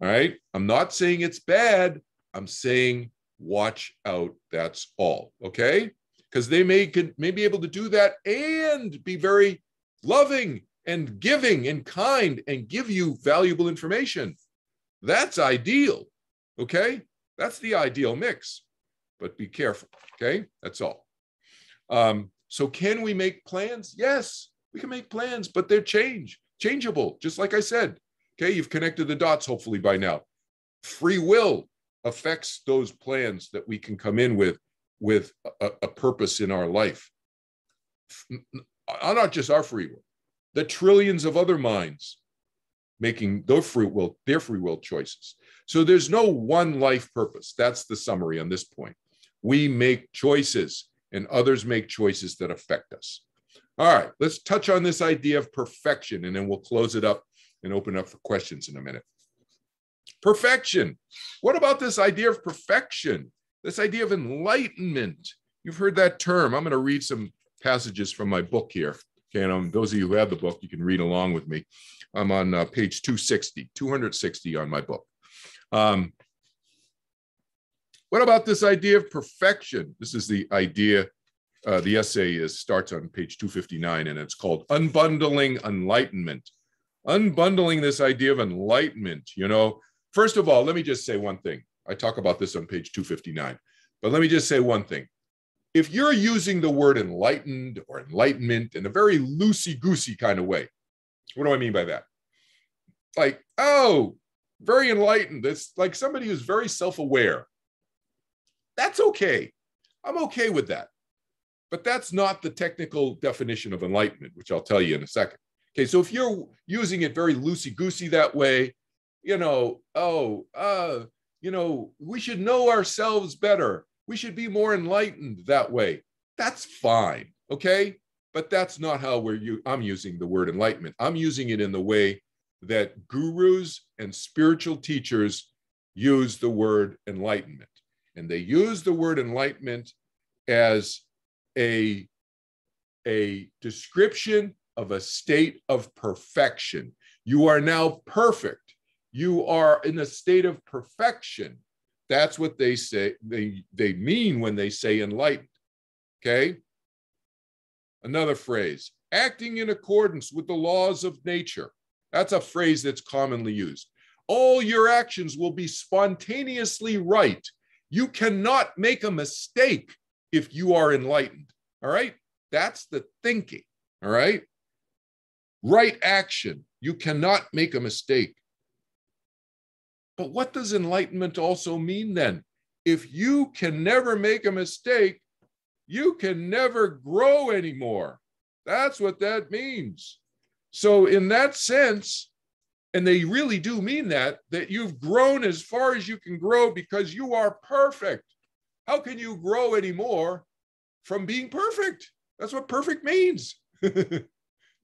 All right. I'm not saying it's bad. I'm saying watch out. That's all. Okay. Because they may, can, may be able to do that and be very loving and giving and kind and give you valuable information. That's ideal. Okay. That's the ideal mix. But be careful. Okay. That's all. Um, so, can we make plans? Yes, we can make plans, but they're change changeable, just like I said. Okay, you've connected the dots hopefully by now. Free will affects those plans that we can come in with with a, a purpose in our life. Not just our free will, the trillions of other minds making their free will, their free will choices. So there's no one life purpose. That's the summary on this point. We make choices and others make choices that affect us. All right, let's touch on this idea of perfection and then we'll close it up and open up for questions in a minute. Perfection. What about this idea of perfection? This idea of enlightenment. You've heard that term. I'm going to read some passages from my book here. Okay, and um, those of you who have the book, you can read along with me. I'm on uh, page 260, 260 on my book. Um, what about this idea of perfection? This is the idea. Uh, the essay is starts on page 259, and it's called "Unbundling Enlightenment." Unbundling this idea of enlightenment. You know, first of all, let me just say one thing. I talk about this on page 259, but let me just say one thing. If you're using the word enlightened or enlightenment in a very loosey goosey kind of way, what do I mean by that? Like, oh, very enlightened. It's like somebody who's very self aware that's okay. I'm okay with that. But that's not the technical definition of enlightenment, which I'll tell you in a second. Okay, so if you're using it very loosey goosey that way, you know, oh, uh, you know, we should know ourselves better. We should be more enlightened that way. That's fine, okay? But that's not how we're I'm using the word enlightenment. I'm using it in the way that gurus and spiritual teachers use the word enlightenment. And they use the word enlightenment as a, a description of a state of perfection. You are now perfect. You are in a state of perfection. That's what they say, they, they mean when they say enlightened. Okay. Another phrase acting in accordance with the laws of nature. That's a phrase that's commonly used. All your actions will be spontaneously right you cannot make a mistake if you are enlightened. All right. That's the thinking. All right. Right action. You cannot make a mistake. But what does enlightenment also mean then? If you can never make a mistake, you can never grow anymore. That's what that means. So, in that sense, and they really do mean that, that you've grown as far as you can grow because you are perfect. How can you grow anymore from being perfect? That's what perfect means. there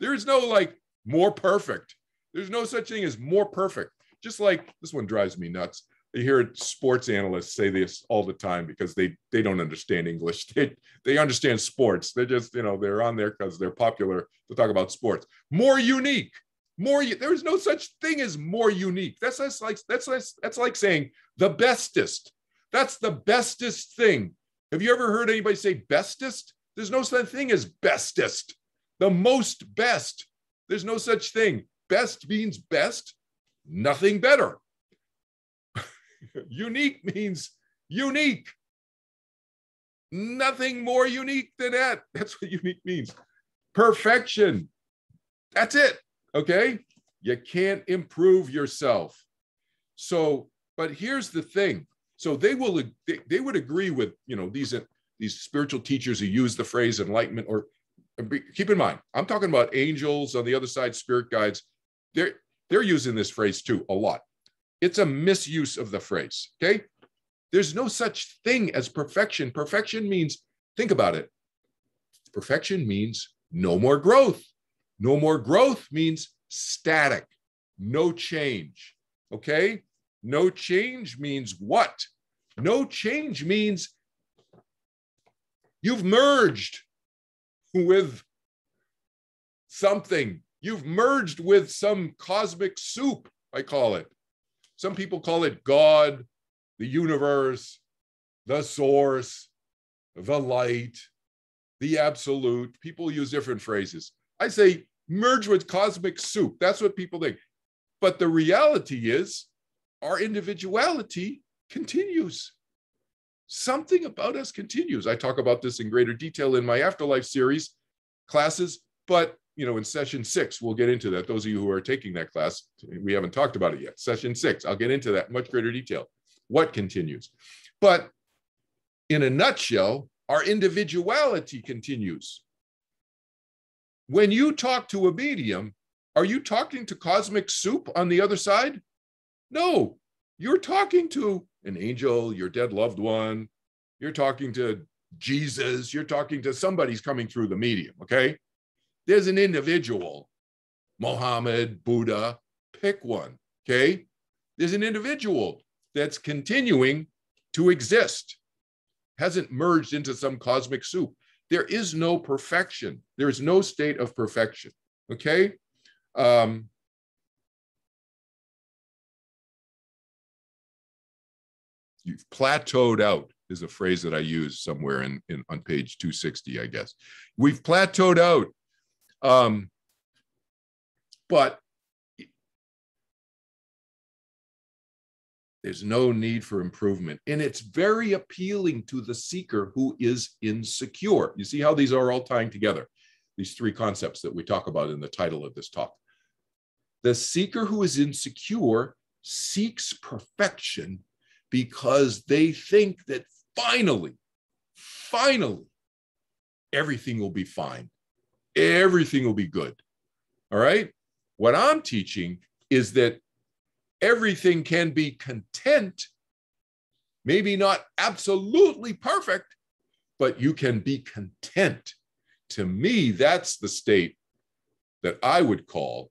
is no like more perfect. There's no such thing as more perfect. Just like this one drives me nuts. You hear sports analysts say this all the time because they they don't understand English. They they understand sports. They're just you know they're on there because they're popular to talk about sports. More unique. More there's no such thing as more unique. That's, that's like that's, that's that's like saying the bestest. That's the bestest thing. Have you ever heard anybody say bestest? There's no such thing as bestest. The most best. There's no such thing. Best means best nothing better unique means unique nothing more unique than that that's what unique means perfection that's it Okay. You can't improve yourself. So, but here's the thing. So they will, they, they would agree with, you know, these, uh, these spiritual teachers who use the phrase enlightenment or uh, keep in mind, I'm talking about angels on the other side, spirit guides. They're, they're using this phrase too a lot. It's a misuse of the phrase. Okay. There's no such thing as perfection. Perfection means, think about it. Perfection means no more growth. No more growth means static, no change. Okay? No change means what? No change means you've merged with something. You've merged with some cosmic soup, I call it. Some people call it God, the universe, the source, the light, the absolute. People use different phrases. I say merge with cosmic soup. That's what people think. But the reality is, our individuality continues. Something about us continues. I talk about this in greater detail in my afterlife series classes, but you know, in session six, we'll get into that. Those of you who are taking that class, we haven't talked about it yet. Session six, I'll get into that in much greater detail. What continues? But in a nutshell, our individuality continues. When you talk to a medium, are you talking to cosmic soup on the other side? No, you're talking to an angel, your dead loved one. You're talking to Jesus. You're talking to somebody's coming through the medium, okay? There's an individual, Mohammed, Buddha, pick one, okay? There's an individual that's continuing to exist, hasn't merged into some cosmic soup. there is no perfection. There is no state of perfection. Okay. Um, you've plateaued out is a phrase that I use somewhere in, in on page 260, I guess. We've plateaued out. Um, but there's no need for improvement. And it's very appealing to the seeker who is insecure. You see how these are all tying together, these three concepts that we talk about in the title of this talk. The seeker who is insecure seeks perfection because they think that finally, finally, everything will be fine. Everything will be good. All right. What I'm teaching is that everything can be content, maybe not absolutely perfect, but you can be content. To me, that's the state that I would call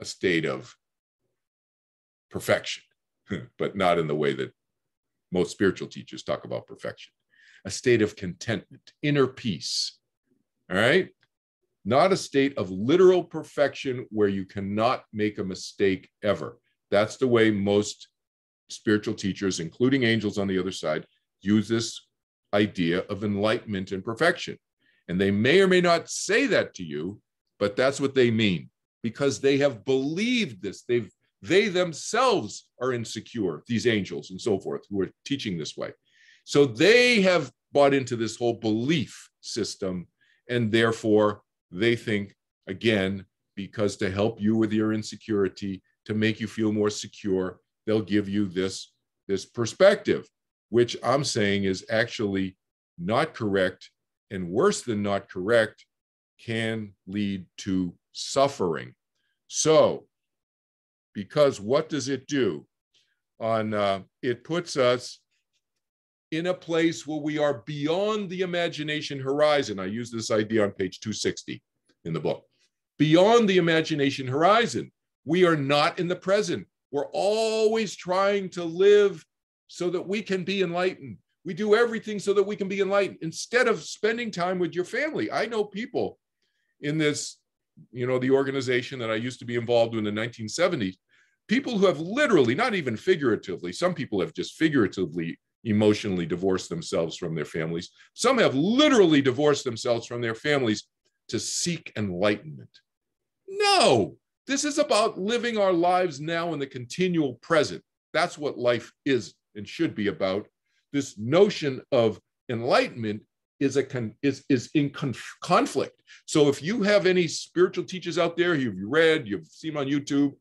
a state of perfection, but not in the way that most spiritual teachers talk about perfection. A state of contentment, inner peace. All right. Not a state of literal perfection where you cannot make a mistake ever. That's the way most spiritual teachers, including angels on the other side, use this idea of enlightenment and perfection. And they may or may not say that to you, but that's what they mean because they have believed this. They've they themselves are insecure, these angels and so forth, who are teaching this way. So they have bought into this whole belief system, and therefore they think, again, because to help you with your insecurity, to make you feel more secure, they'll give you this, this perspective, which I'm saying is actually not correct and worse than not correct can lead to suffering. So, because what does it do? On uh, it puts us in a place where we are beyond the imagination horizon. I use this idea on page 260 in the book. Beyond the imagination horizon. We are not in the present. We're always trying to live so that we can be enlightened. We do everything so that we can be enlightened instead of spending time with your family. I know people in this, you know, the organization that I used to be involved in, in the 1970s, people who have literally, not even figuratively, some people have just figuratively emotionally divorced themselves from their families. Some have literally divorced themselves from their families to seek enlightenment. No, this is about living our lives now in the continual present. That's what life is and should be about. This notion of enlightenment is a con, is is in conf- conflict. So if you have any spiritual teachers out there you've read, you've seen on YouTube,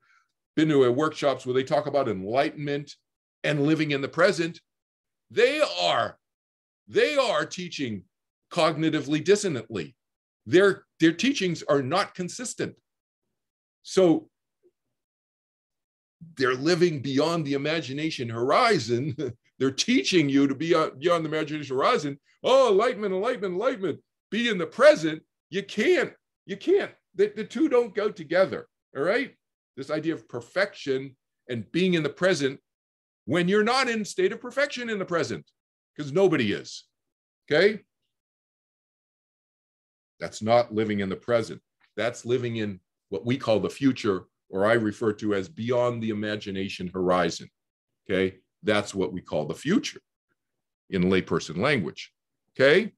been to workshops where they talk about enlightenment and living in the present, they are they are teaching cognitively dissonantly. Their their teachings are not consistent. So they're living beyond the imagination horizon. they're teaching you to be uh, beyond the imagination horizon. Oh, enlightenment, enlightenment, enlightenment. Be in the present. You can't. You can't. The, the two don't go together. All right. This idea of perfection and being in the present when you're not in state of perfection in the present, because nobody is. Okay. That's not living in the present. That's living in what we call the future, or I refer to as beyond the imagination horizon. Okay, that's what we call the future in layperson language. Okay,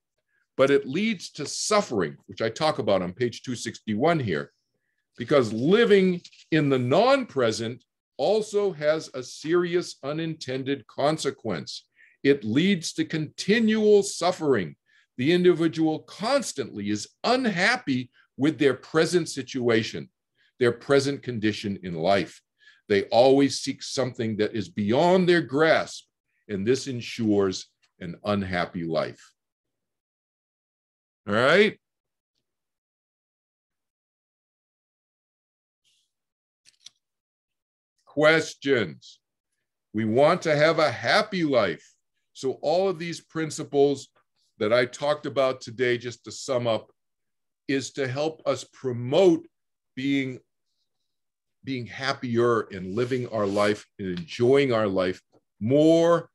but it leads to suffering, which I talk about on page 261 here, because living in the non present also has a serious unintended consequence. It leads to continual suffering. The individual constantly is unhappy with their present situation, their present condition in life. They always seek something that is beyond their grasp, and this ensures an unhappy life. All right? Questions. We want to have a happy life. So, all of these principles that I talked about today, just to sum up, is to help us promote being being happier and living our life and enjoying our life more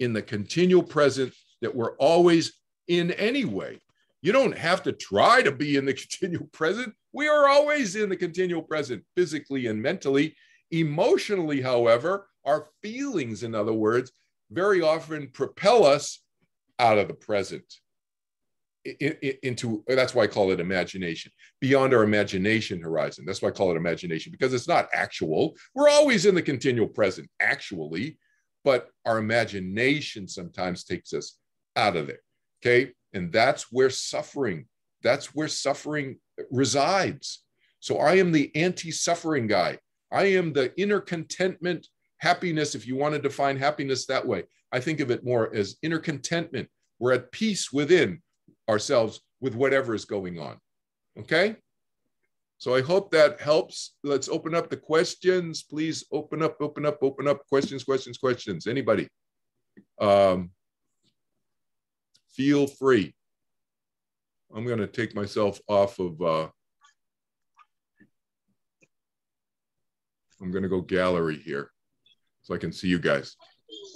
in the continual present that we're always in anyway. You don't have to try to be in the continual present. We are always in the continual present, physically and mentally. Emotionally, however, our feelings, in other words, very often propel us out of the present into that's why I call it imagination beyond our imagination horizon. That's why I call it imagination because it's not actual. We're always in the continual present, actually, but our imagination sometimes takes us out of there. Okay. And that's where suffering, that's where suffering resides. So I am the anti suffering guy. I am the inner contentment, happiness, if you want to define happiness that way. I think of it more as inner contentment. We're at peace within ourselves with whatever is going on. Okay? So I hope that helps. Let's open up the questions. Please open up, open up, open up. Questions, questions, questions. Anybody? Um, feel free. I'm going to take myself off of. Uh, I'm going to go gallery here so I can see you guys.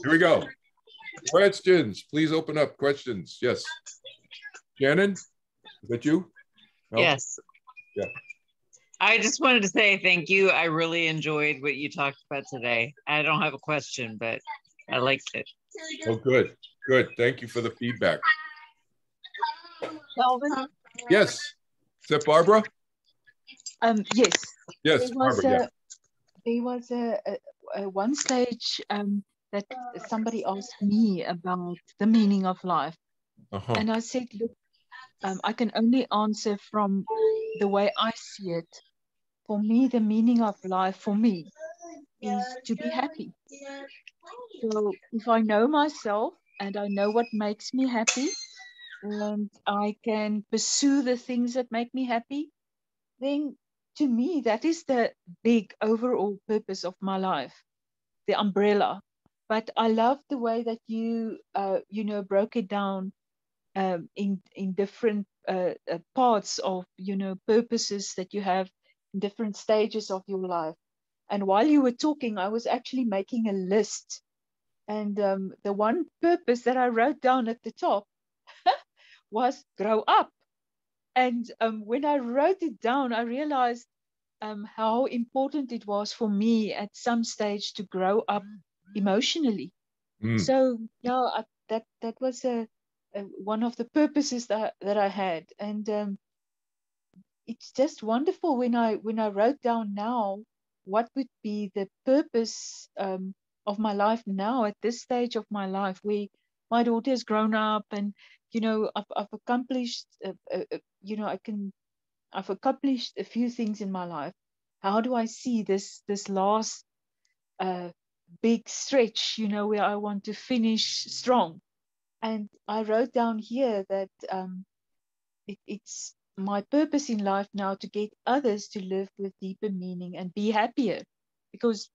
Here we go. Questions. Please open up. Questions. Yes. Shannon, is that you? No? Yes. Yeah. I just wanted to say thank you. I really enjoyed what you talked about today. I don't have a question, but I liked it. Oh, good. Good. Thank you for the feedback. Kelvin? Yes. Is that Barbara? Um, yes. Yes, there was Barbara, a, yeah. There was a, a, a one stage um, that somebody asked me about the meaning of life. Uh-huh. And I said, look, um, I can only answer from the way I see it. For me, the meaning of life for me is to be happy. So if I know myself and I know what makes me happy, and I can pursue the things that make me happy, then to me, that is the big overall purpose of my life, the umbrella. But I love the way that you, uh, you know, broke it down um, in in different uh, uh, parts of you know purposes that you have in different stages of your life. And while you were talking, I was actually making a list, and um, the one purpose that I wrote down at the top was grow up. And um, when I wrote it down, I realized um, how important it was for me at some stage to grow up emotionally. Mm. So yeah, I, that that was a uh, one of the purposes that that I had, and um, it's just wonderful when I when I wrote down now what would be the purpose um, of my life now at this stage of my life where my daughter has grown up and you know I've, I've accomplished uh, uh, uh, you know I can I've accomplished a few things in my life. How do I see this this last uh, big stretch? You know where I want to finish strong and I wrote down here that um, it, it's my purpose in life now to get others to live with deeper meaning and be happier because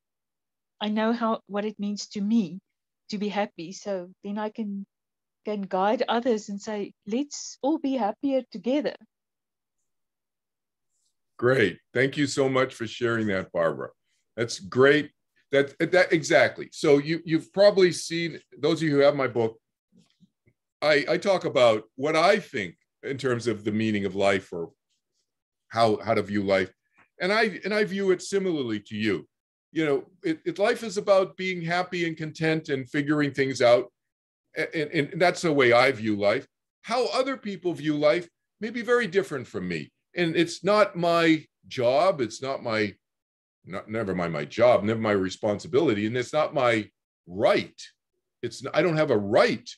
I know how what it means to me to be happy. So then I can can guide others and say, let's all be happier together. Great. Thank you so much for sharing that, Barbara. That's great. That that exactly. So you you've probably seen those of you who have my book I, I talk about what I think in terms of the meaning of life or how how to view life, and I and I view it similarly to you. You know, it, it life is about being happy and content and figuring things out, and, and that's the way I view life. How other people view life may be very different from me, and it's not my job. It's not my not never mind my job, never my responsibility, and it's not my right. It's I don't have a right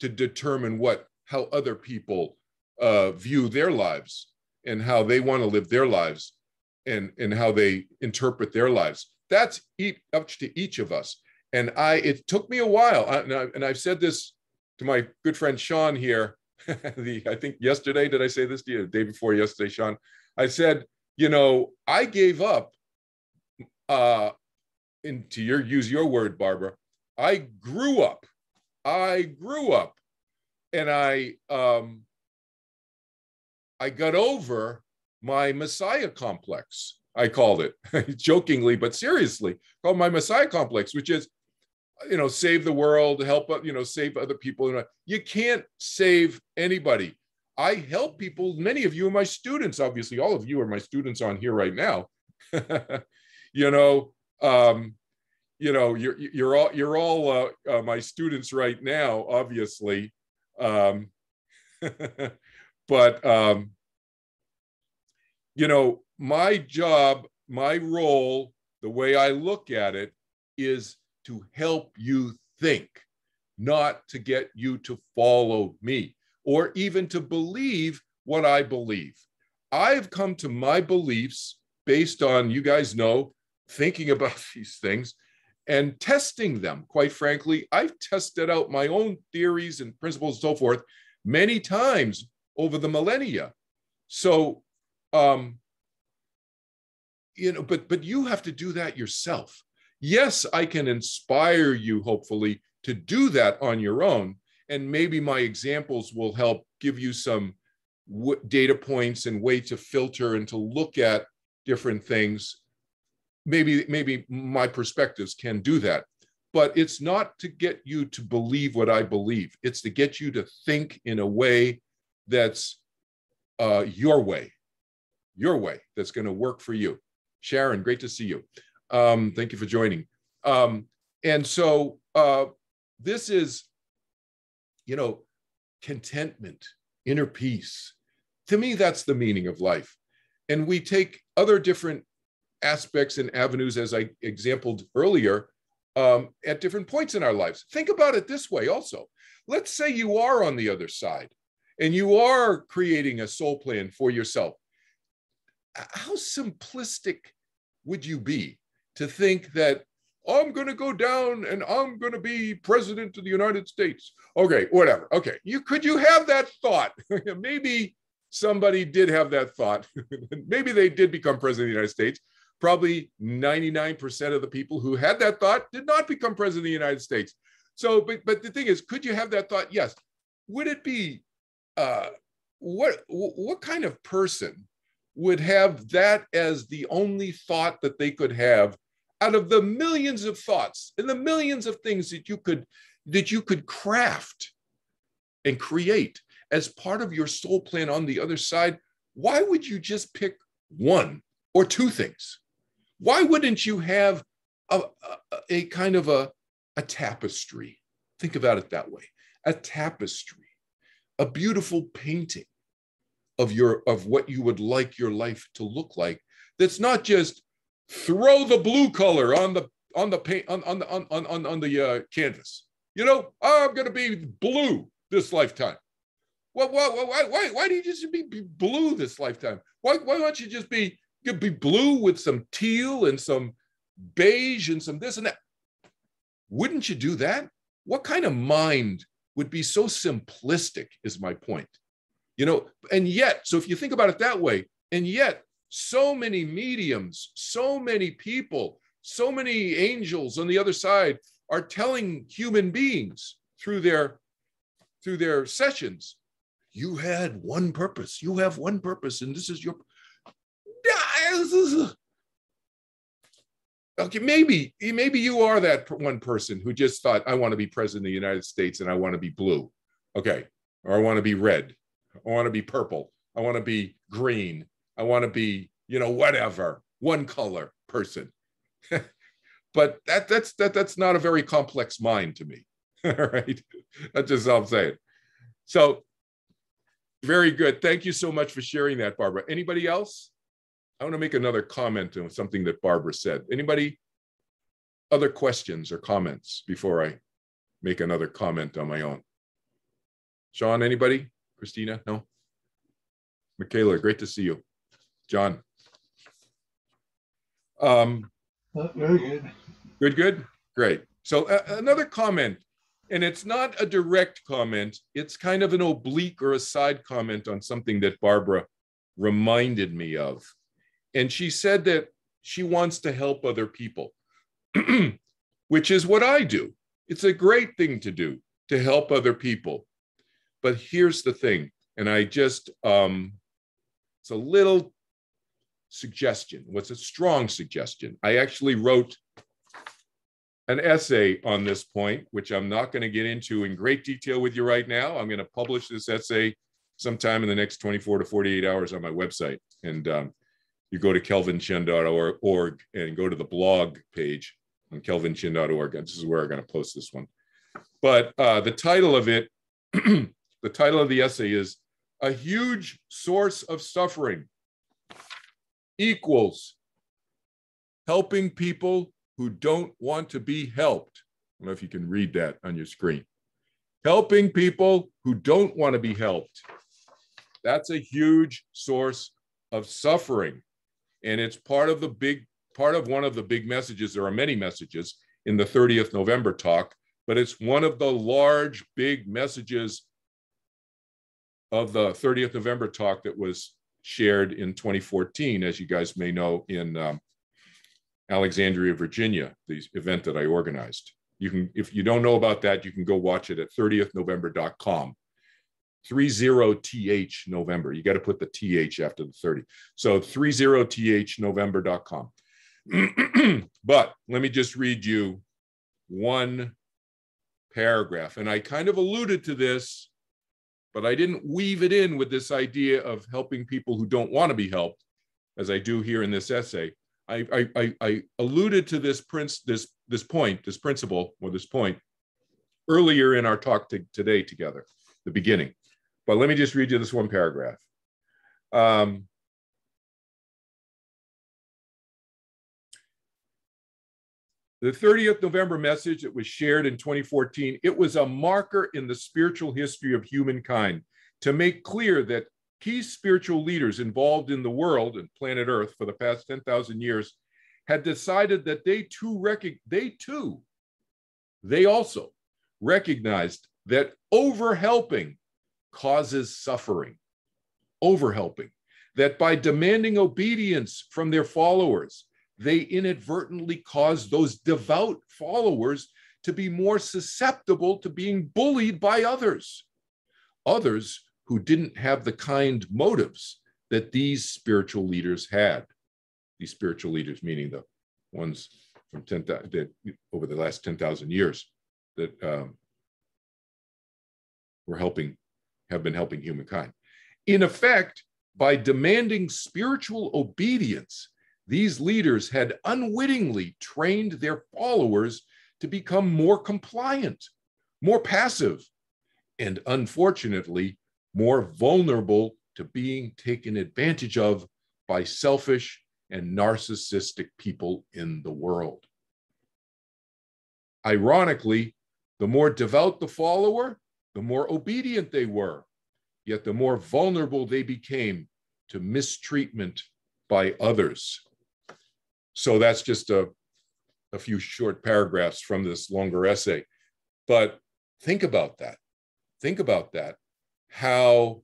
to determine what how other people uh, view their lives and how they want to live their lives and and how they interpret their lives that's up to each of us. And i it took me a while. And, I, i've said this to my good friend sean here. The i think yesterday did i say this to you? The day before yesterday sean. I said you know i gave up uh into your use your word barbara. I grew up. I grew up. And I um, I got over my Messiah complex. I called it jokingly, but seriously, called my Messiah complex, which is, you know, save the world, help, you know, save other people. You can't save anybody. I help people. Many of you are my students. Obviously, all of you are my students on here right now. you know, um, you know, you're you're all you're all uh, uh, my students right now. Obviously, um, but um, you know, my job, my role, the way I look at it, is to help you think, not to get you to follow me or even to believe what I believe. I've come to my beliefs based on, you guys know, thinking about these things and testing them. Quite frankly, I've tested out my own theories and principles and so forth many times over the millennia. So, um, you know, but but you have to do that yourself. Yes, I can inspire you, hopefully, to do that on your own, and maybe my examples will help give you some data points and way to filter and to look at different things. Maybe maybe my perspectives can do that but it's not to get you to believe what i believe. It's to get you to think in a way that's uh, your way your way that's going to work for you sharon great to see you um, thank you for joining um, and so uh, this is you know contentment inner peace to me that's the meaning of life and we take other different aspects and avenues, as I exampled earlier, um, at different points in our lives. Think about it this way also. Let's say you are on the other side and you are creating a soul plan for yourself. How simplistic would you be to think that I'm going to go down and I'm going to be president of the United States? Okay, whatever. Okay, you could you have that thought? Maybe somebody did have that thought. Maybe they did become president of the United States probably 99% of the people who had that thought did not become president of the United States. So, but, but the thing is, could you have that thought? Yes. Would it be, uh, what, what kind of person would have that as the only thought that they could have out of the millions of thoughts and the millions of things that you could, that you could craft and create as part of your soul plan on the other side? Why would you just pick one or two things? Why wouldn't you have a, a, a kind of a, a tapestry? Think about it that way a tapestry, a beautiful painting of your of what you would like your life to look like that's not just throw the blue color on the on the paint on on the on on, on the uh, canvas you know i'm going to be blue this lifetime well why, why why why do you just be blue this lifetime why why don't you just be could be blue with some teal and some beige and some this and that. Wouldn't you do that? What kind of mind would be so simplistic, is my point. You know, and yet, so if you think about it that way, and yet, so many mediums, so many people, so many angels on the other side are telling human beings through their through their sessions you had one purpose you have one purpose and this is your okay, maybe maybe you are that one person who just thought, I want to be president of the United States and I want to be blue. Okay. Or I want to be red. I want to be purple. I want to be green. I want to be, you know, whatever, one color person. but that that's that that's not a very complex mind to me. All right. That's just all I'm saying. So very good. Thank you so much for sharing that, Barbara. Anybody else? I want to make another comment on something that Barbara said. Anybody other questions or comments before I make another comment on my own? Sean, anybody? Christina? No? Michaela, great to see you. John. Um, oh, very good. Good, good. Great. So uh, another comment, and it's not a direct comment. It's kind of an oblique or a side comment on something that Barbara reminded me of. And she said that she wants to help other people, which is what I do. It's a great thing to do to help other people. But here's the thing, and I just, um, it's a little suggestion. What's a strong suggestion? I actually wrote an essay on this point, which I'm not going to get into in great detail with you right now. I'm going to publish this essay sometime in the next 24 to 48 hours on my website. And um, you go to kelvinchin.org and go to the blog page on kelvinchin.org. This is where I'm going to post this one. But uh, the title of it, the title of the essay is A Huge Source of Suffering equals helping people who don't want to be helped. I don't know if you can read that on your screen. Helping people who don't want to be helped. That's a huge source of suffering. And it's part of the big, part of one of the big messages. There are many messages in the 30th November talk, but it's one of the large, big messages of the 30th November talk that was shared in 2014, as you guys may know, in um, Alexandria, Virginia, the event that I organized. You can, if you don't know about that, you can go watch it at 30thnovember.com. 30th November. You got to put the TH after the 30. So 30th November.com. but let me just read you one paragraph. And I kind of alluded to this, but I didn't weave it in with this idea of helping people who don't want to be helped, as I do here in this essay. I, I, I alluded to this prince, this, this point, this principle, or this point earlier in our talk to, today together, the beginning. But let me just read you this one paragraph. Um, the 30th November message that was shared in 2014, it was a marker in the spiritual history of humankind to make clear that key spiritual leaders involved in the world and planet Earth for the past 10,000 years had decided that they too, rec- they too, they also recognized that overhelping causes suffering, overhelping, that by demanding obedience from their followers, they inadvertently cause those devout followers to be more susceptible to being bullied by others, others who didn't have the kind motives that these spiritual leaders had. These spiritual leaders, meaning the ones from 10, that over the last 10,000 years that um, were helping have been helping humankind. In effect, by demanding spiritual obedience, these leaders had unwittingly trained their followers to become more compliant, more passive, and unfortunately, more vulnerable to being taken advantage of by selfish and narcissistic people in the world. Ironically, the more devout the follower, the more obedient they were, yet the more vulnerable they became to mistreatment by others. So that's just a, a few short paragraphs from this longer essay. But think about that. Think about that. How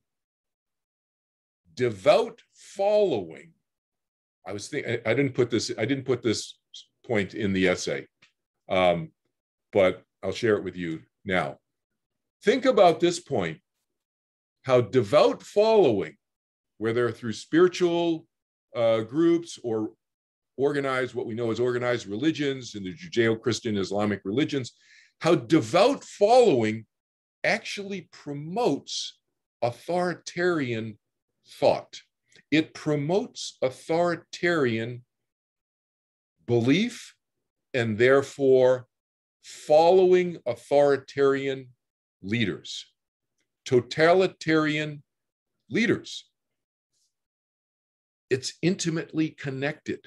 devout following. I was thinking, I didn't put this, I didn't put this point in the essay, um, but I'll share it with you now. Think about this point how devout following, whether through spiritual uh, groups or organized, what we know as organized religions in the Judeo Christian Islamic religions, how devout following actually promotes authoritarian thought. It promotes authoritarian belief and therefore following authoritarian leaders, totalitarian leaders. It's intimately connected.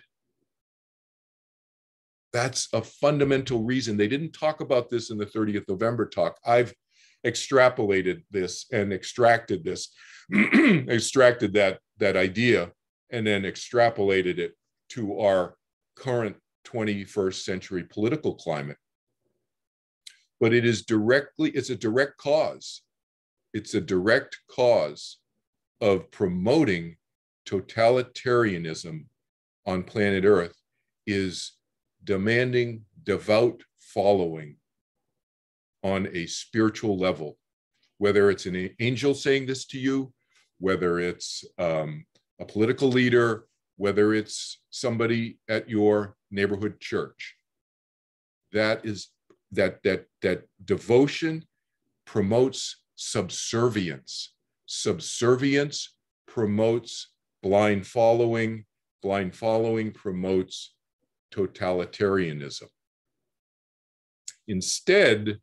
That's a fundamental reason. They didn't talk about this in the 30th November talk. I've extrapolated this and extracted this, extracted that, that idea and then extrapolated it to our current 21st century political climate but it is directly, it's a direct cause. It's a direct cause of promoting totalitarianism on planet Earth is demanding devout following on a spiritual level, whether it's an angel saying this to you, whether it's um, a political leader, whether it's somebody at your neighborhood church. That is that that that devotion promotes subservience. Subservience promotes blind following, blind following promotes totalitarianism. Instead,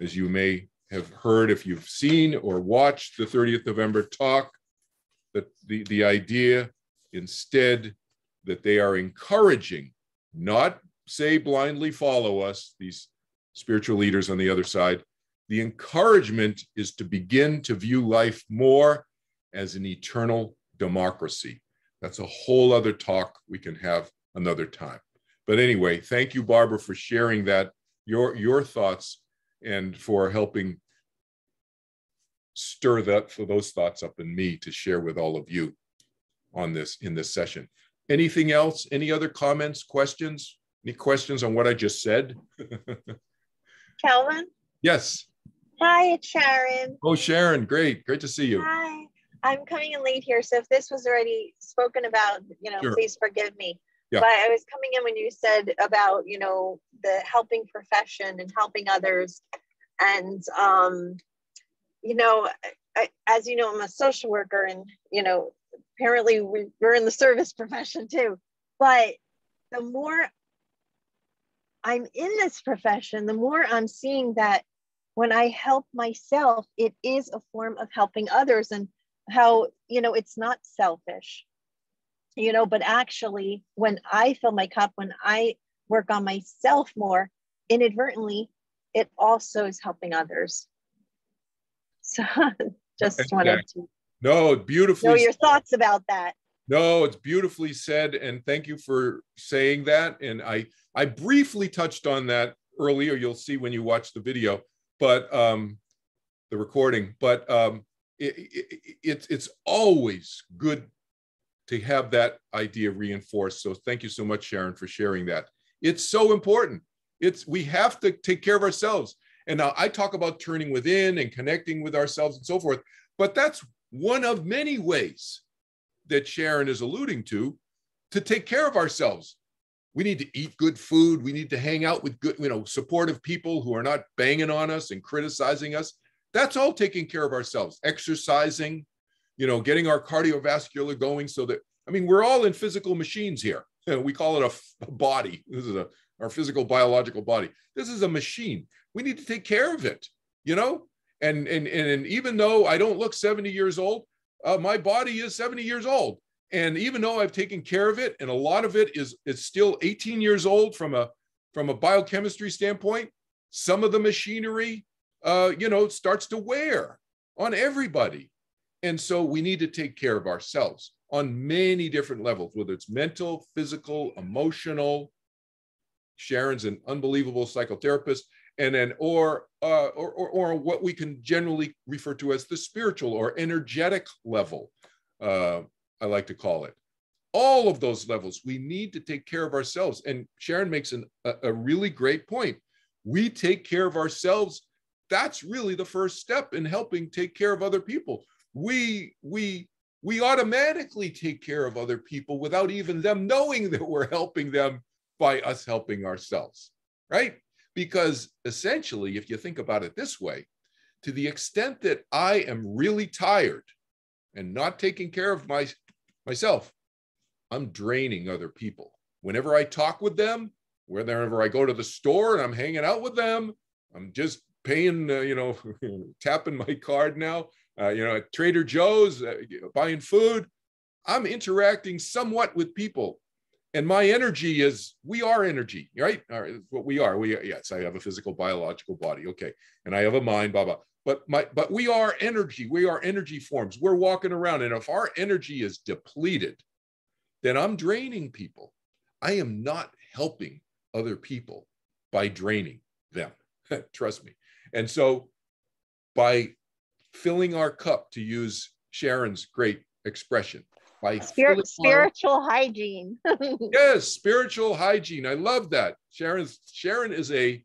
as you may have heard if you've seen or watched the 30th November talk, that the, the idea instead that they are encouraging, not say blindly follow us, these spiritual leaders on the other side. The encouragement is to begin to view life more as an eternal democracy. That's a whole other talk we can have another time. But anyway, thank you, Barbara, for sharing that, your, your thoughts, and for helping stir that for those thoughts up in me to share with all of you on this in this session. Anything else? Any other comments, questions? Any questions on what I just said? Kelvin? Yes. Hi, it's Sharon. Oh, Sharon, great. Great to see you. Hi. I'm coming in late here. So if this was already spoken about, you know, sure. please forgive me. Yeah. But I was coming in when you said about, you know, the helping profession and helping others. And, um, you know, I, as you know, I'm a social worker and, you know, apparently we, we're in the service profession too. But the more I'm in this profession, the more I'm seeing that when I help myself, it is a form of helping others and how, you know, it's not selfish, you know, but actually, when I fill my cup, when I work on myself more, inadvertently, it also is helping others. So just wanted to no, beautifully know your thoughts about that. No, it's beautifully said, and thank you for saying that. And I I briefly touched on that earlier. You'll see when you watch the video, but um, the recording. But um, it, it, it's it's always good to have that idea reinforced. So thank you so much, Sharon, for sharing that. It's so important. It's we have to take care of ourselves. And now I talk about turning within and connecting with ourselves and so forth, but that's one of many ways that Sharon is alluding to to take care of ourselves. We need to eat good food. We need to hang out with good, you know, supportive people who are not banging on us and criticizing us. That's all taking care of ourselves. Exercising, you know, getting our cardiovascular going so that, I mean, we're all in physical machines here. You know, we call it a, a body. This is a, our physical biological body. This is a machine. We need to take care of it, you know? And, and, and even though I don't look 70 years old, uh, my body is 70 years old. And even though I've taken care of it, and a lot of it is it's still 18 years old from a from a biochemistry standpoint, some of the machinery, uh, you know, starts to wear on everybody. And so we need to take care of ourselves on many different levels, whether it's mental, physical, emotional. Sharon's an unbelievable psychotherapist and then or, uh, or, or or what we can generally refer to as the spiritual or energetic level uh, i like to call it. All of those levels we need to take care of ourselves. And sharon makes an, a, a really great point. We take care of ourselves. That's really the first step in helping take care of other people we we we automatically take care of other people without even them knowing that we're helping them by us helping ourselves right because essentially, if you think about it this way, to the extent that I am really tired and not taking care of my, myself, I'm draining other people. Whenever I talk with them, whenever I go to the store and I'm hanging out with them, I'm just paying, uh, you know, tapping my card now, uh, you know, at Trader Joe's, uh, buying food. I'm interacting somewhat with people. And my energy is we are energy right? What we are. We are, yes i have a physical biological body. Okay. And i have a mind blah blah. But my but we are energy. We are energy forms. We're walking around. And if our energy is depleted then i'm draining people. I am not helping other people by draining them. Trust me. And so by filling our cup to use sharon's great expression by Spirit, spiritual hygiene. yes, spiritual hygiene. I love that. Sharon Sharon is a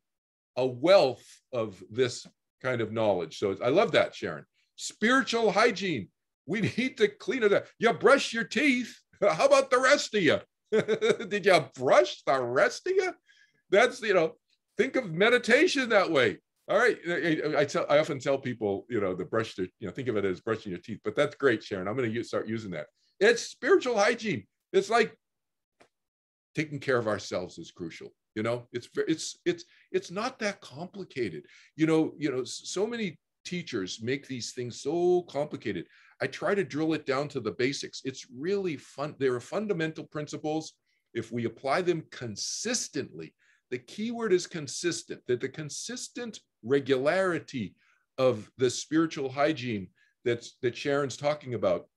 a wealth of this kind of knowledge. So I love that, Sharon. Spiritual hygiene. We need to clean it up. You brush your teeth. How about the rest of you? Did you brush the rest of you? That's, you know, think of meditation that way. All right. I, I, tell, I often tell people, you know, the brush their, you know, think of it as brushing your teeth, but that's great, Sharon. I'm going to start using that. It's spiritual hygiene. It's like taking care of ourselves is crucial. You know, it's it's it's it's not that complicated. You know, you know, so many teachers make these things so complicated. I try to drill it down to the basics. It's really fun. There are fundamental principles. If we apply them consistently, the key word is consistent, that the consistent regularity of the spiritual hygiene that's, that Sharon's talking about,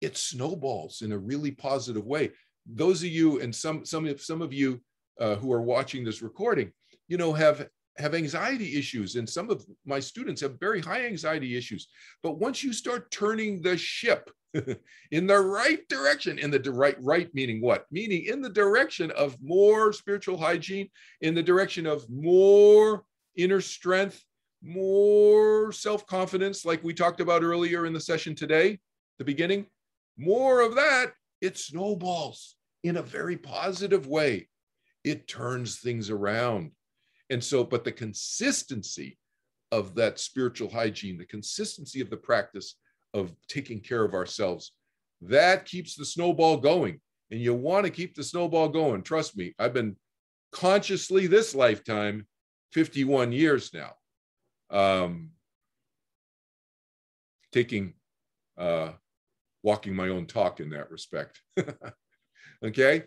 it snowballs in a really positive way. Those of you and some some some of you uh, who are watching this recording, you know, have have anxiety issues, and some of my students have very high anxiety issues. But once you start turning the ship in the right direction, in the right right meaning what? Meaning in the direction of more spiritual hygiene, in the direction of more inner strength, more self confidence, like we talked about earlier in the session today, the beginning. More of that, it snowballs in a very positive way. It turns things around. And so, but the consistency of that spiritual hygiene, the consistency of the practice of taking care of ourselves, that keeps the snowball going. And you want to keep the snowball going. Trust me, I've been consciously this lifetime 51 years now, um, taking, uh, walking my own talk in that respect. okay.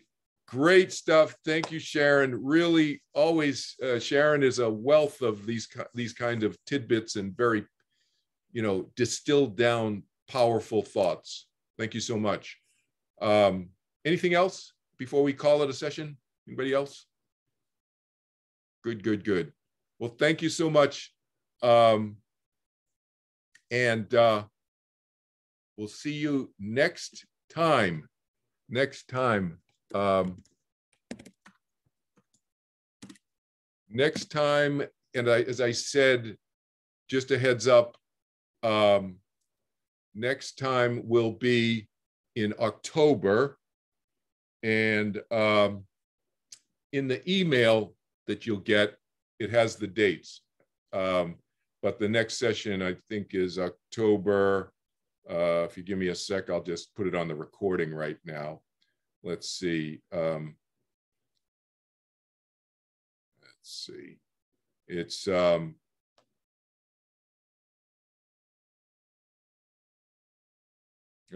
Great stuff. Thank you, Sharon. Really, always, uh, Sharon is a wealth of these these kind of tidbits and very, you know, distilled down, powerful thoughts. Thank you so much. Um, anything else before we call it a session? Anybody else? Good, good, good. Well, thank you so much. Um, and uh, we'll see you next time. Next time. Um, next time, and I, as I said, just a heads up, um, next time will be in October. And um, in the email that you'll get, it has the dates. Um, but the next session, I think, is October. Uh, if you give me a sec, I'll just put it on the recording right now let's see. Um, let's see. It's um,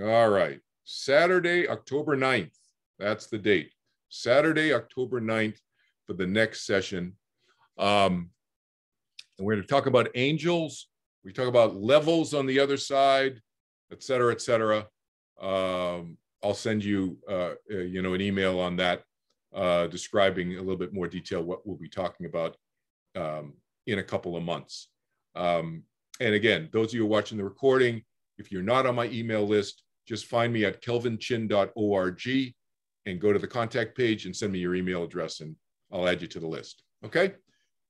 all right. Saturday, October 9th. That's the date. Saturday, October 9th for the next session. Um, and we're going to talk about angels. We talk about levels on the other side, et cetera, et cetera. Um, I'll send you, uh, uh, you know, an email on that, uh, describing a little bit more detail what we'll be talking about um, in a couple of months. Um, and again, those of you watching the recording, if you're not on my email list, just find me at kelvinchin.org and go to the contact page and send me your email address and I'll add you to the list. Okay.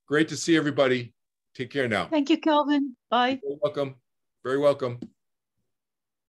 Great to see everybody. Take care now. Thank you, Kelvin. Bye. You're welcome. Very welcome.